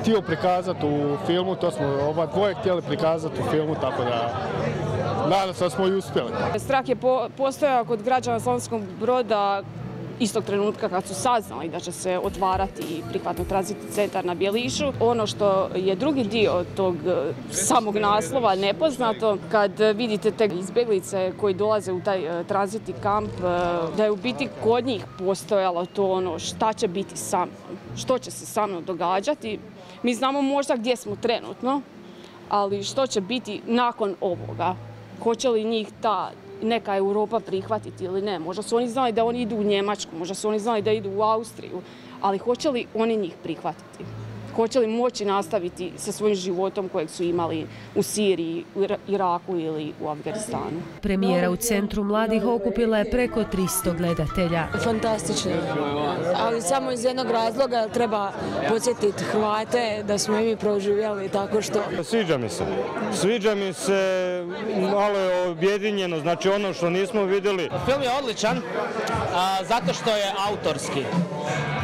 htio prikazati u filmu, to smo oba dvoje htjeli prikazati u filmu, tako da nadam se da smo i uspjeli.
Strah je postojao kod građana Slavonskog broda istog trenutka kad su saznali da će se otvarati prihvatno tranzitni centar na Bjelišu. Ono što je drugi dio tog e, samog naslova nepoznato, kad vidite te izbjeglice koji dolaze u taj e, tranzitni kamp, e, da je u biti kod njih postojalo to ono šta će biti sa mnom, što će se sa mnom događati. Mi znamo možda gdje smo trenutno, ali što će biti nakon ovoga. Hoće li njih ta neka Europa prihvatiti ili ne. Možda su oni znali da oni idu u Njemačku, možda su oni znali da idu u Austriju, ali hoće li oni njih prihvatiti? Hoće li moći nastaviti sa svojim životom kojeg su imali u Siriji, Iraku ili u Afganistanu.
Premijera u Centru mladih okupila je preko 300 gledatelja.
Fantastično, ali samo iz jednog razloga treba podsjetiti Hrvate da smo i mi proživjeli tako što...
Sviđa mi se. Sviđa mi se, malo je objedinjeno, znači ono što nismo vidjeli.
Film je odličan zato što je autorski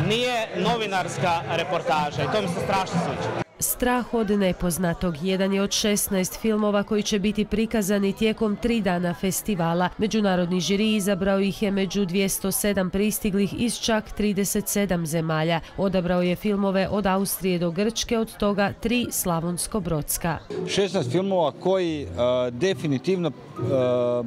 nije novinarska reportaža i to mi se strašno sviđa.
Strah od nepoznatog jedan je od 16 filmova koji će biti prikazani tijekom tri dana festivala. Međunarodni žiri izabrao ih je među 207 pristiglih iz čak 37 zemalja. Odabrao je filmove od Austrije do Grčke, od toga tri Slavonsko-Brodska.
16 filmova koji uh, definitivno uh,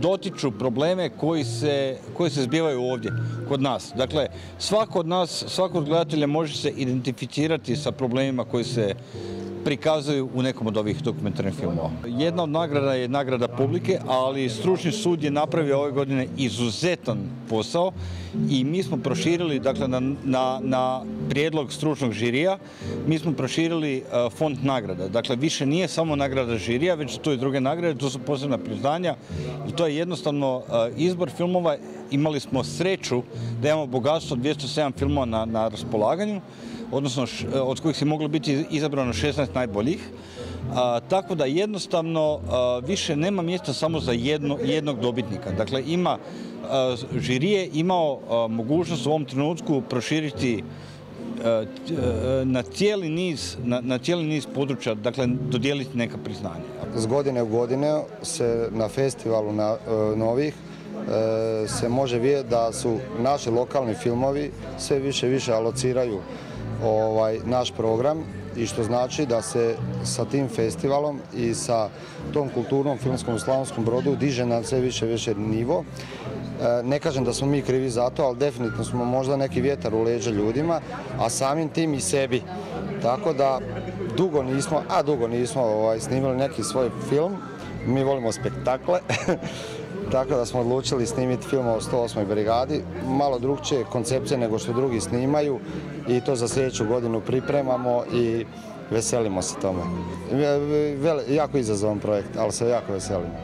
dotiču probleme koji se, koji se zbivaju ovdje, kod nas. Dakle, svako od nas, svako od gledatelja može se identificirati sa problemima koji se prikazuju u nekom od ovih dokumentarnih filmova. Jedna od nagrada je nagrada publike, ali stručni sud je napravio ove godine izuzetan posao i mi smo proširili, dakle, na, na, na prijedlog stručnog žirija, mi smo proširili uh, fond nagrada. Dakle, više nije samo nagrada žirija, već tu i druge nagrade, to su posebna priznanja i to je jednostavno uh, izbor filmova. Imali smo sreću da imamo bogatstvo 207 filmova na, na raspolaganju, odnosno š, od kojih se moglo biti izabrano 16 najboljih. Tako da jednostavno više nema mjesta samo za jedno, jednog dobitnika. Dakle, ima a, žirije imao mogućnost u ovom trenutku proširiti na cijeli niz, na, cijeli niz područja, dakle, dodijeliti neka priznanja.
Z godine u godine se na festivalu novih se može vidjeti da su naši lokalni filmovi sve više više alociraju ovaj, naš program i što znači da se sa tim festivalom i sa tom kulturnom filmskom u Slavonskom brodu diže na sve više više nivo. E, ne kažem da smo mi krivi za to, ali definitivno smo možda neki vjetar u leđa ljudima, a samim tim i sebi. Tako da dugo nismo, a dugo nismo ovaj, snimili neki svoj film, mi volimo spektakle, tako da smo odlučili snimiti film o 108. brigadi, malo drugčije koncepcije nego što drugi snimaju i to za sljedeću godinu pripremamo i veselimo se tome. Jako izazovan projekt, ali se jako veselimo.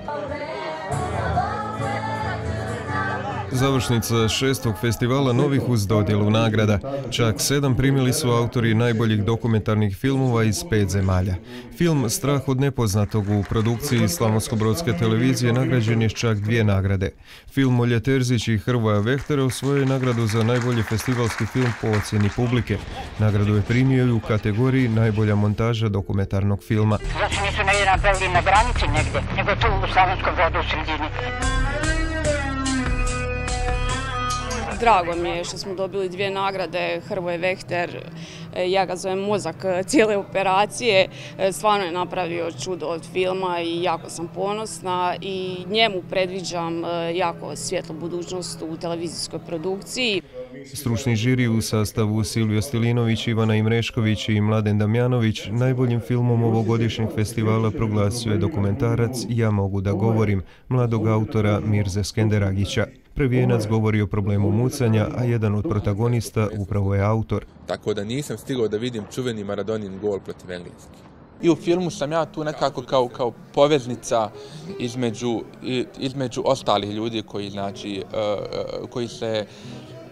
Završnica šestog festivala novih uz dodjelu nagrada. Čak sedam primili su autori najboljih dokumentarnih filmova iz pet zemalja. Film Strah od nepoznatog u produkciji Slavonsko-Brodske televizije nagrađen je čak dvije nagrade. Film Olja Terzić i Hrvoja Vehtere osvojio nagradu za najbolji festivalski film po ocjeni publike. Nagradu je primio u kategoriji najbolja montaža dokumentarnog filma.
Znači nisu na granici negdje, nego tu u Slavonskom brodu u sredini.
Drago mi je što smo dobili dvije nagrade, Hrvoje Vehter, ja ga zovem mozak cijele operacije, stvarno je napravio čudo od filma i jako sam ponosna i njemu predviđam jako svjetlu budućnost u televizijskoj produkciji.
Stručni žiri u sastavu Silvio Stilinović, Ivana Imrešković i Mladen Damjanović najboljim filmom ovogodišnjeg festivala proglasio je dokumentarac Ja mogu da govorim, mladog autora Mirze Skenderagića. Prvijenac govori o problemu mucanja, a jedan od protagonista upravo je autor.
Tako da nisam stigao da vidim čuveni Maradonin gol protiv Engleske.
I u filmu sam ja tu nekako kao, kao poveznica između, između ostalih ljudi koji, znači, uh, koji se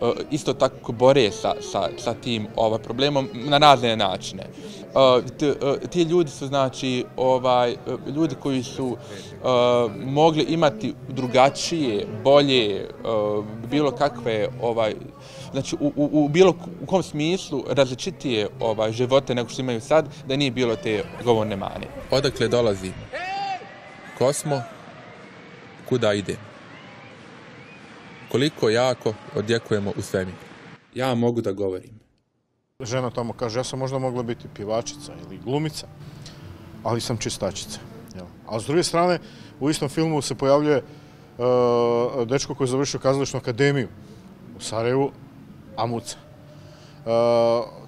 uh, isto tako bore sa, sa, sa tim ovaj, problemom na razne načine. Ti ljudi su znači ovaj ljudi koji su mogli imati drugačije, bolje bilo kakve ovaj znači u, u, u bilo u kom smislu različitije ovaj živote nego što imaju sad da nije bilo te govorne mane.
Odakle dolazi? Kosmo kuda ide? Koliko jako odjekujemo u svemir? Ja mogu da govorim.
Žena tamo kaže, ja sam možda mogla biti pjevačica ili glumica, ali sam čistačica. A s druge strane, u istom filmu se pojavljuje uh, dečko koji je završio kazališnu akademiju u Sarajevu, Amuca. Uh,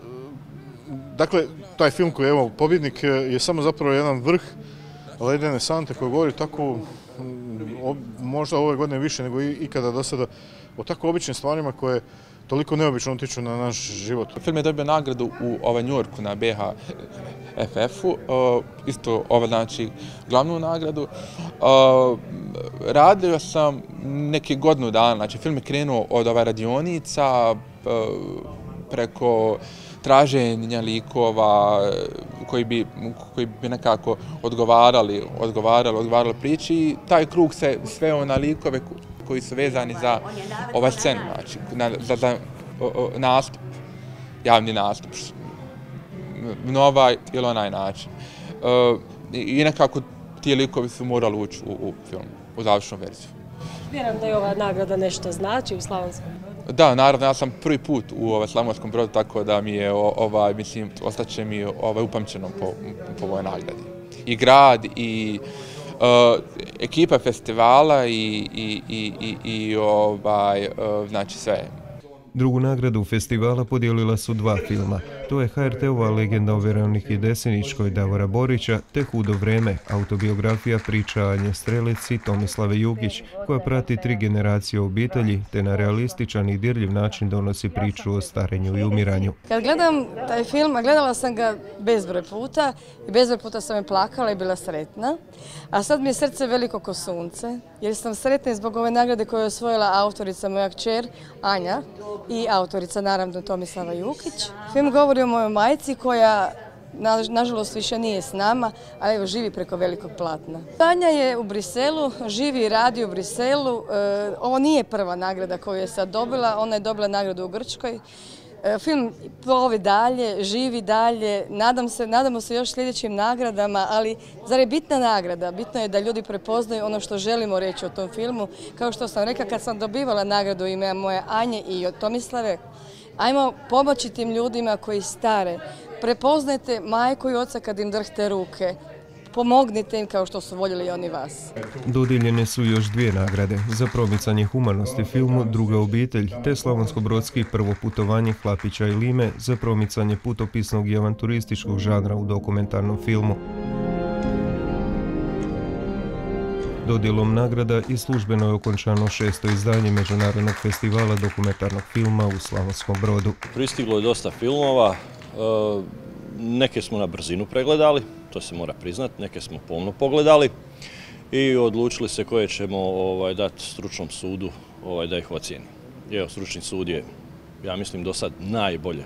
dakle, taj film koji je evo, pobjednik je samo zapravo jedan vrh ledene sante koji govori tako, možda ove godine više nego ikada do sada, o tako običnim stvarima koje toliko neobično utiču na naš život.
Film je dobio nagradu u ovaj Njurku na BHFF-u, uh, isto ova znači glavnu nagradu. Radio sam neke godinu dana, znači film je krenuo od ova radionica preko traženja likova koji bi, koji bi nekako odgovarali, odgovarali, odgovarali priči i taj krug se sveo na likove koji su vezani za ovaj scenu, znači, na, za, za o, o, nastup. javni nastup na ovaj ili onaj način. Uh, I nekako ti likovi su morali ući u, u film, u završnu verziju.
Vjerujem da je ova nagrada nešto znači u Slavonskom brodu.
Da, naravno, ja sam prvi put u ovaj, Slavonskom brodu, tako da mi je, ovaj, mislim, ostaće mi ovaj, upamćeno po, po ovoj nagradi. I grad, i ekipa festivala, i, i, i, i, i ovaj, uh, znači sve.
Drugu nagradu festivala podijelila su dva filma. To je HRT-ova legenda o Veroniki Deseničkoj Davora Borića te Hudo vreme, autobiografija priča Anje Strelec i Tomislave Jugić, koja prati tri generacije obitelji te na realističan i dirljiv način donosi priču o starenju i umiranju.
Kad gledam taj film, a gledala sam ga bezbroj puta i bezbroj puta sam je plakala i bila sretna, a sad mi je srce veliko ko sunce, jer sam sretna zbog ove nagrade koju je osvojila autorica moja kćer Anja, i autorica naravno Tomislava Jukić. Film govori o mojoj majci koja nažalost više nije s nama, ali evo živi preko velikog platna. Tanja je u Briselu, živi i radi u Briselu. E, ovo nije prva nagrada koju je sad dobila, ona je dobila nagradu u Grčkoj. E, film plovi dalje, živi dalje, nadam se, nadamo se još sljedećim nagradama, ali zar je bitna nagrada? Bitno je da ljudi prepoznaju ono što želimo reći o tom filmu. Kao što sam rekla, kad sam dobivala nagradu ime moje Anje i od Tomislave, ajmo pomoći tim ljudima koji stare. Prepoznajte majku i oca kad im drhte ruke pomognite im kao što su voljeli oni vas.
Dodijeljene su još dvije nagrade za promicanje humanosti filmu Druga obitelj te Slavonsko-Brodski prvo putovanje Hlapića i Lime za promicanje putopisnog i avanturističkog žanra u dokumentarnom filmu. Dodjelom nagrada i službeno je okončano šesto izdanje Međunarodnog festivala dokumentarnog filma u Slavonskom brodu.
Pristiglo je dosta filmova, e, neke smo na brzinu pregledali, to se mora priznati, neke smo pomno pogledali i odlučili se koje ćemo ovaj, dati stručnom sudu ovaj, da ih ocijeni. Stručni sud je, ja mislim, do sad najbolje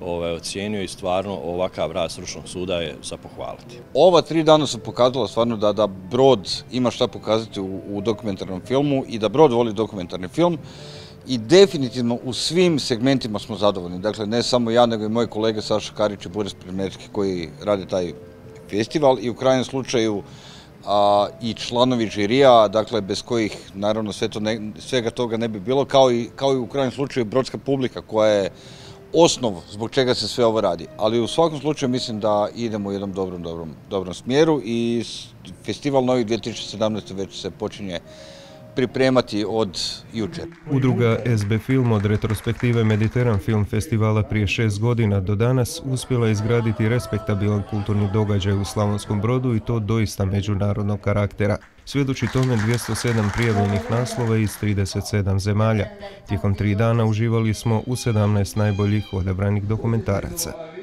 ovaj, ocijenio i stvarno ovakav rad stručnog suda je za pohvaliti.
Ova tri dana su pokazala stvarno da, Brod ima šta pokazati u, dokumentarnom filmu i da Brod voli dokumentarni film i definitivno u svim segmentima smo zadovoljni. Dakle, ne samo ja, nego i moji kolege Saša Karić i Boris Primetski koji rade taj festival i u krajnjem slučaju i članovi žirija, dakle bez kojih naravno svega toga ne bi bilo, kao i, kao i u krajnjem slučaju brodska publika koja je osnov zbog čega se sve ovo radi. Ali u svakom slučaju mislim da idemo u jednom dobrom, dobrom, dobrom smjeru i festival Novi 2017. već se počinje pripremati od jučer.
Udruga SB Film od retrospektive Mediteran Film Festivala prije šest godina do danas uspjela izgraditi respektabilan kulturni događaj u Slavonskom brodu i to doista međunarodnog karaktera. Svjedoči tome 207 prijavljenih naslova iz 37 zemalja. Tijekom tri dana uživali smo u 17 najboljih odabranih dokumentaraca.